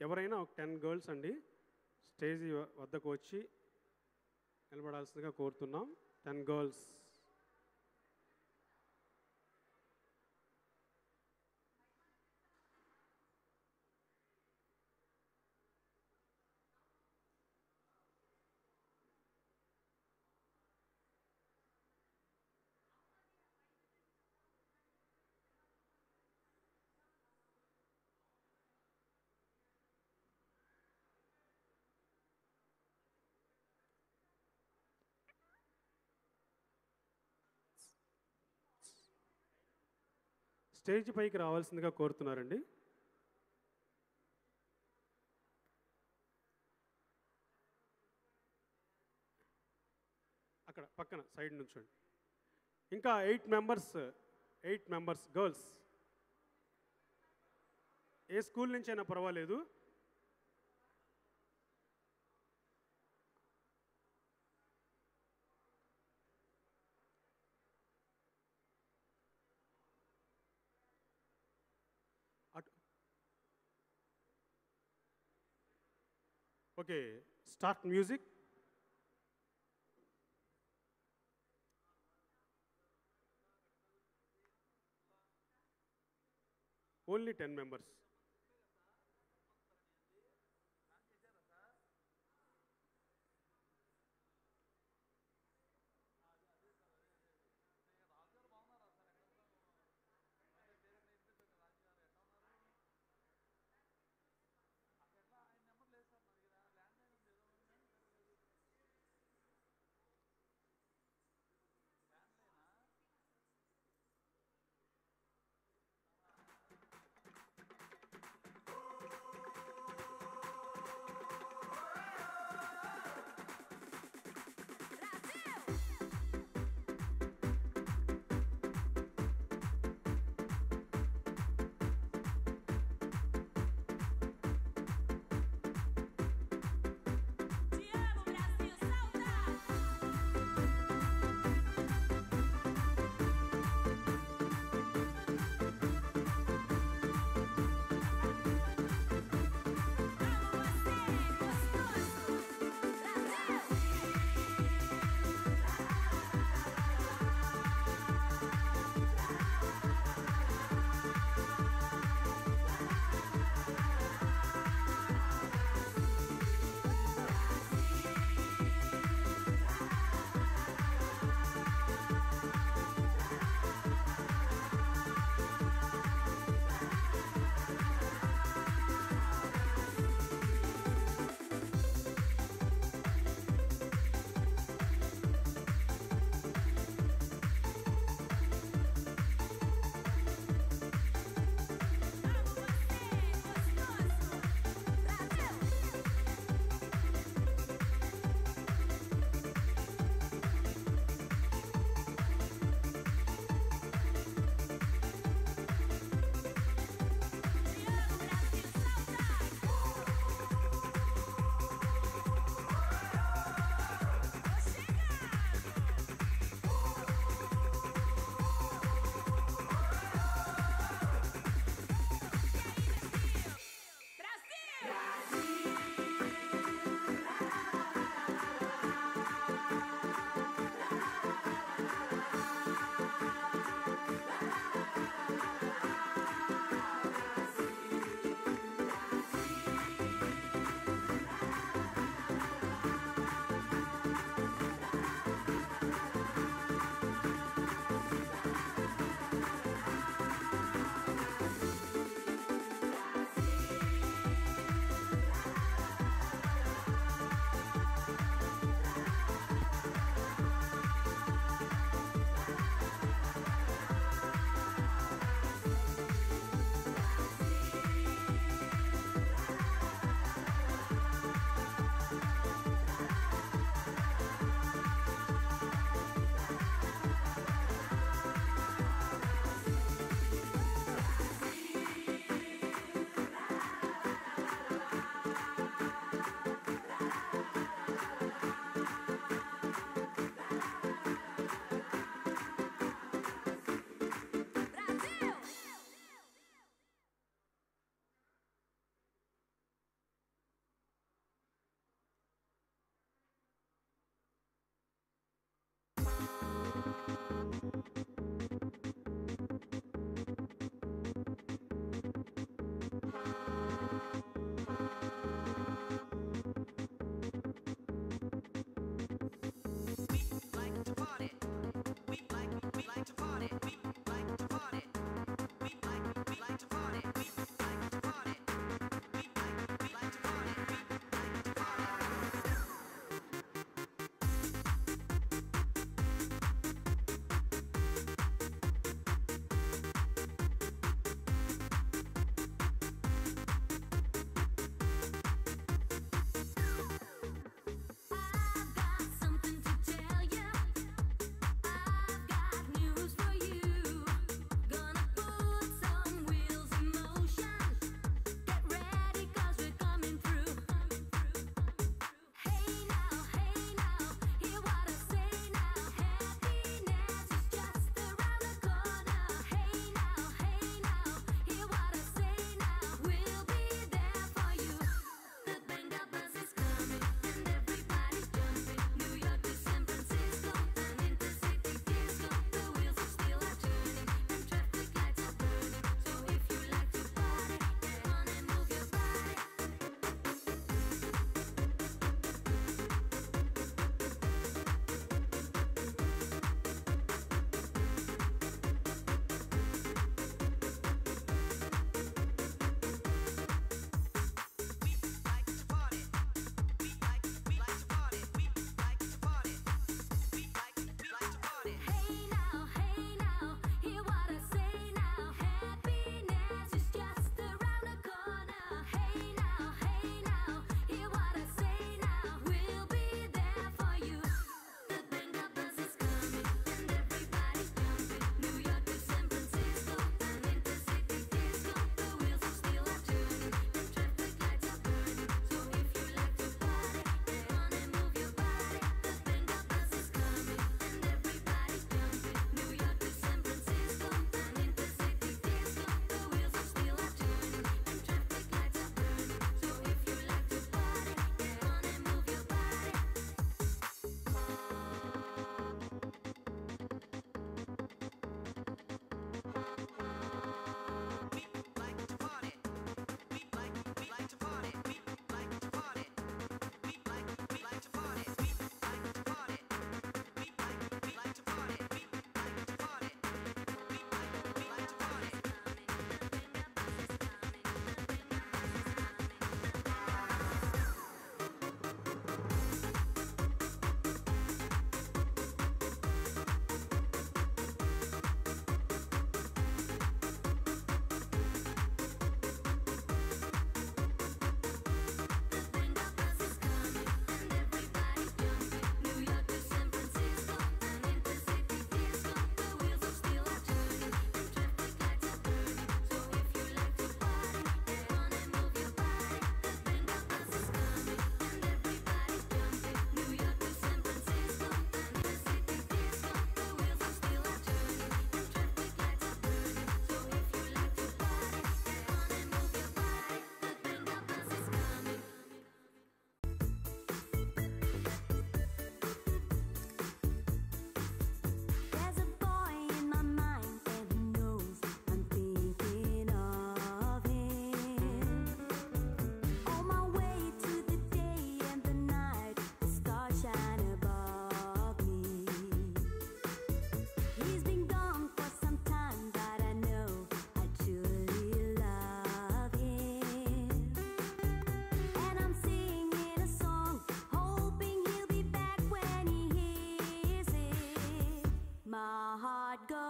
ఎవరైనా ఒక టెన్ గర్ల్స్ అండి స్టేజ్ వద్దకు వచ్చి నిలబడాల్సిందిగా కోరుతున్నాం. టెన్ గర్ల్స్ స్టేజ్ పైకి రావాల్సిందిగా కోరుతున్నారండి. అక్కడ పక్కన సైడ్ నుంచోండి ఇంకా eight members eight members girls. ఏ స్కూల్ నుంచి అయినా పర్వాలేదు. Okay start music only ten members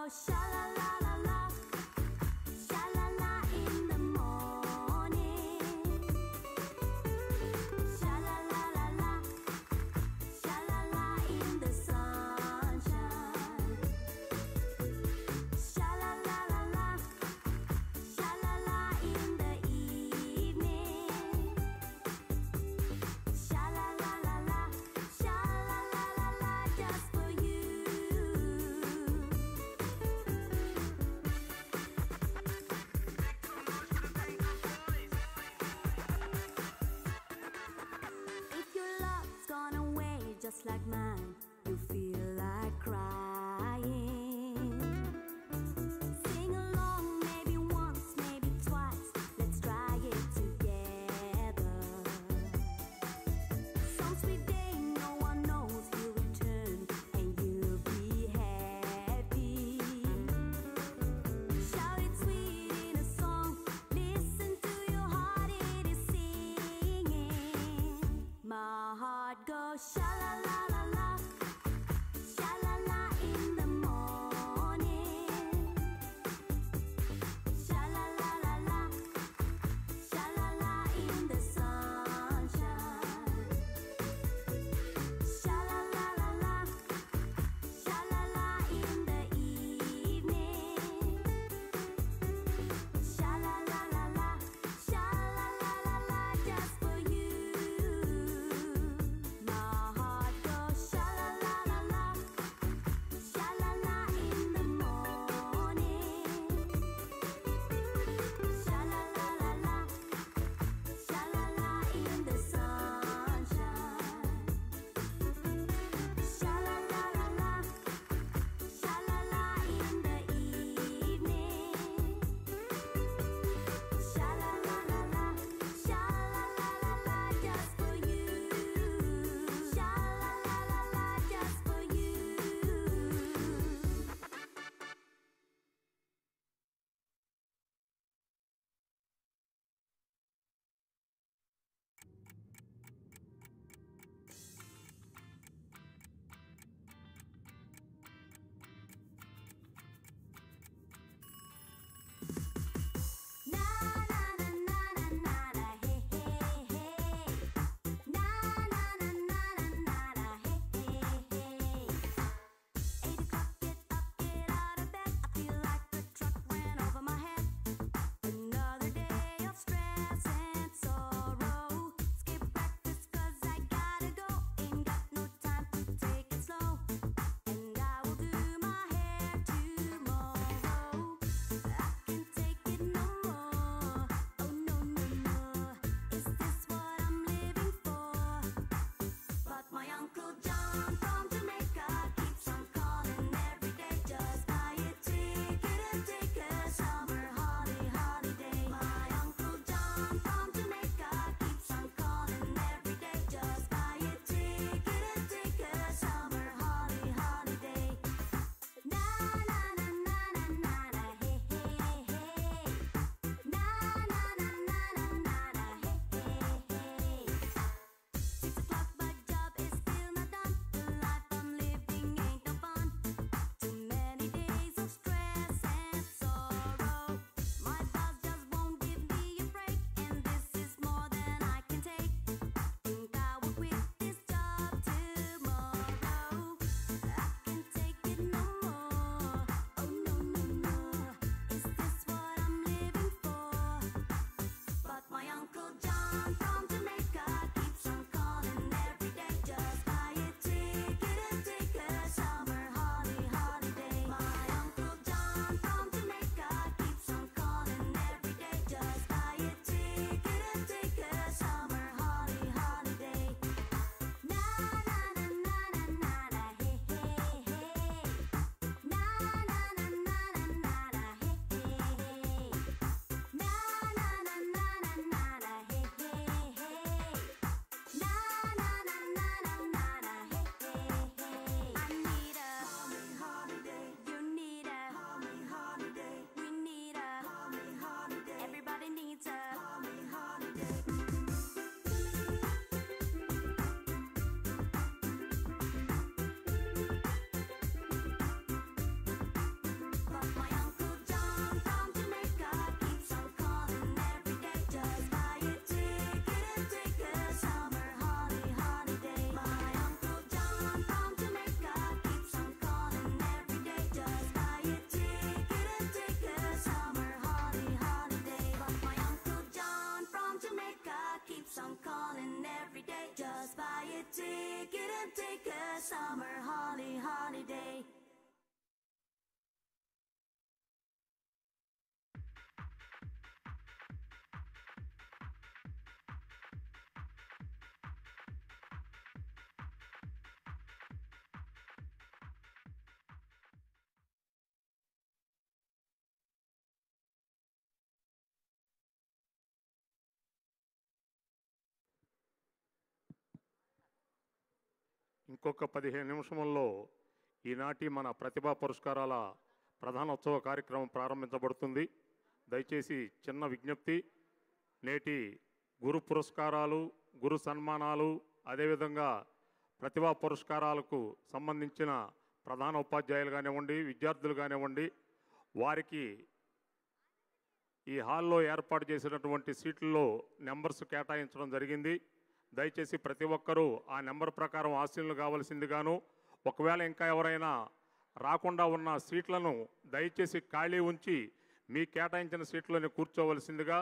笑。Just like mine, summer ఇంకొక పదిహేను నిమిషముల్లో ఈనాటి మన ప్రతిభా పురస్కారాల ప్రధానోత్సవ కార్యక్రమం ప్రారంభించబడుతుంది. దయచేసి చిన్న విజ్ఞప్తి నేటి గురు పురస్కారాలు గురు సన్మానాలు అదేవిధంగా ప్రతిభా పురస్కారాలకు సంబంధించిన ప్రధాన ఉపాధ్యాయులు కానివ్వండి విద్యార్థులు కానివ్వండి వారికి ఈ హాల్లో ఏర్పాటు చేసినటువంటి సీట్లలో నెంబర్స్ కేటాయించడం జరిగింది. దయచేసి ప్రతి ఒక్కరూ ఆ నెంబర్ ప్రకారం ఆశీనులు కావలసిందిగాను ఒకవేళ ఇంకా ఎవరైనా రాకుండా ఉన్న సీట్లను దయచేసి ఖాళీ ఉంచి మీ కేటాయించిన సీట్లోనే కూర్చోవలసిందిగా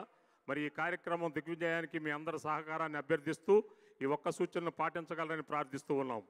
మరి ఈ కార్యక్రమం దిగ్విజయానికి మీ అందరి సహకారాన్ని అభ్యర్థిస్తూ ఈ ఒక్క సూచనను పాటించగలరని ప్రార్థిస్తూ ఉన్నాం.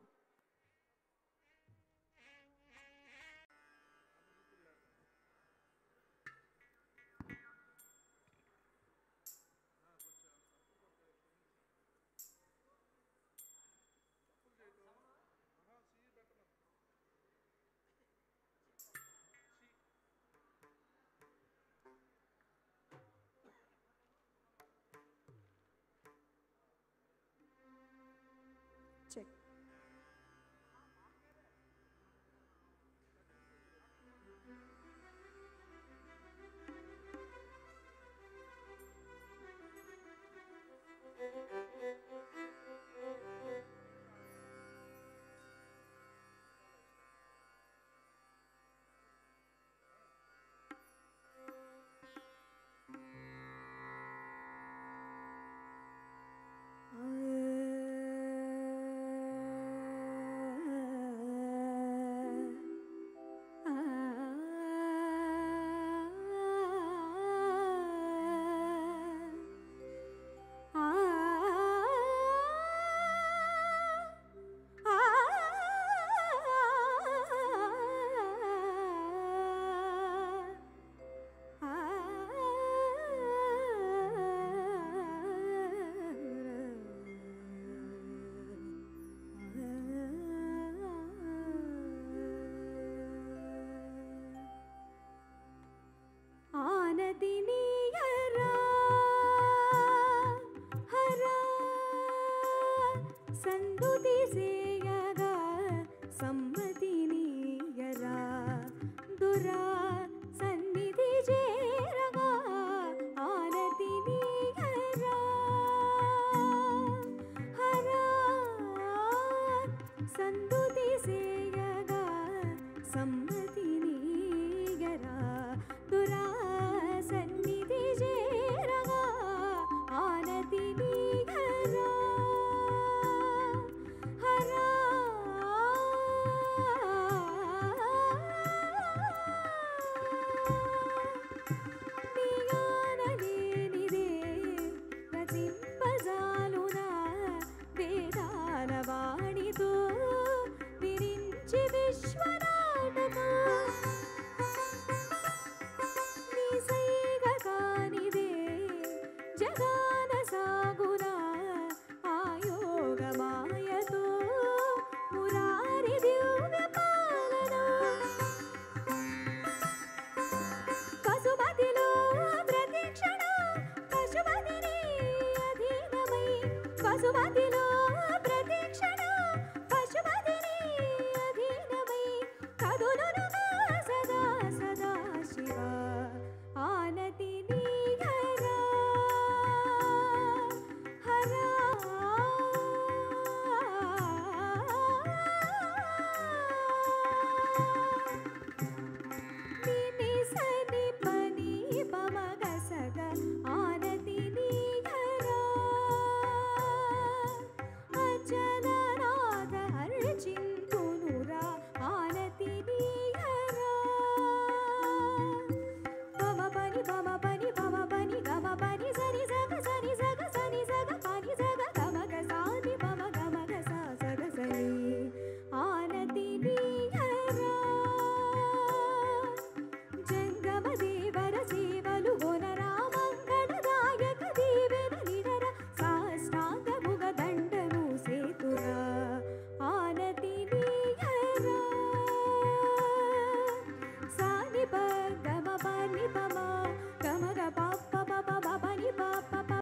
సందుతి సేయగా సమ్మతినీయరా దురా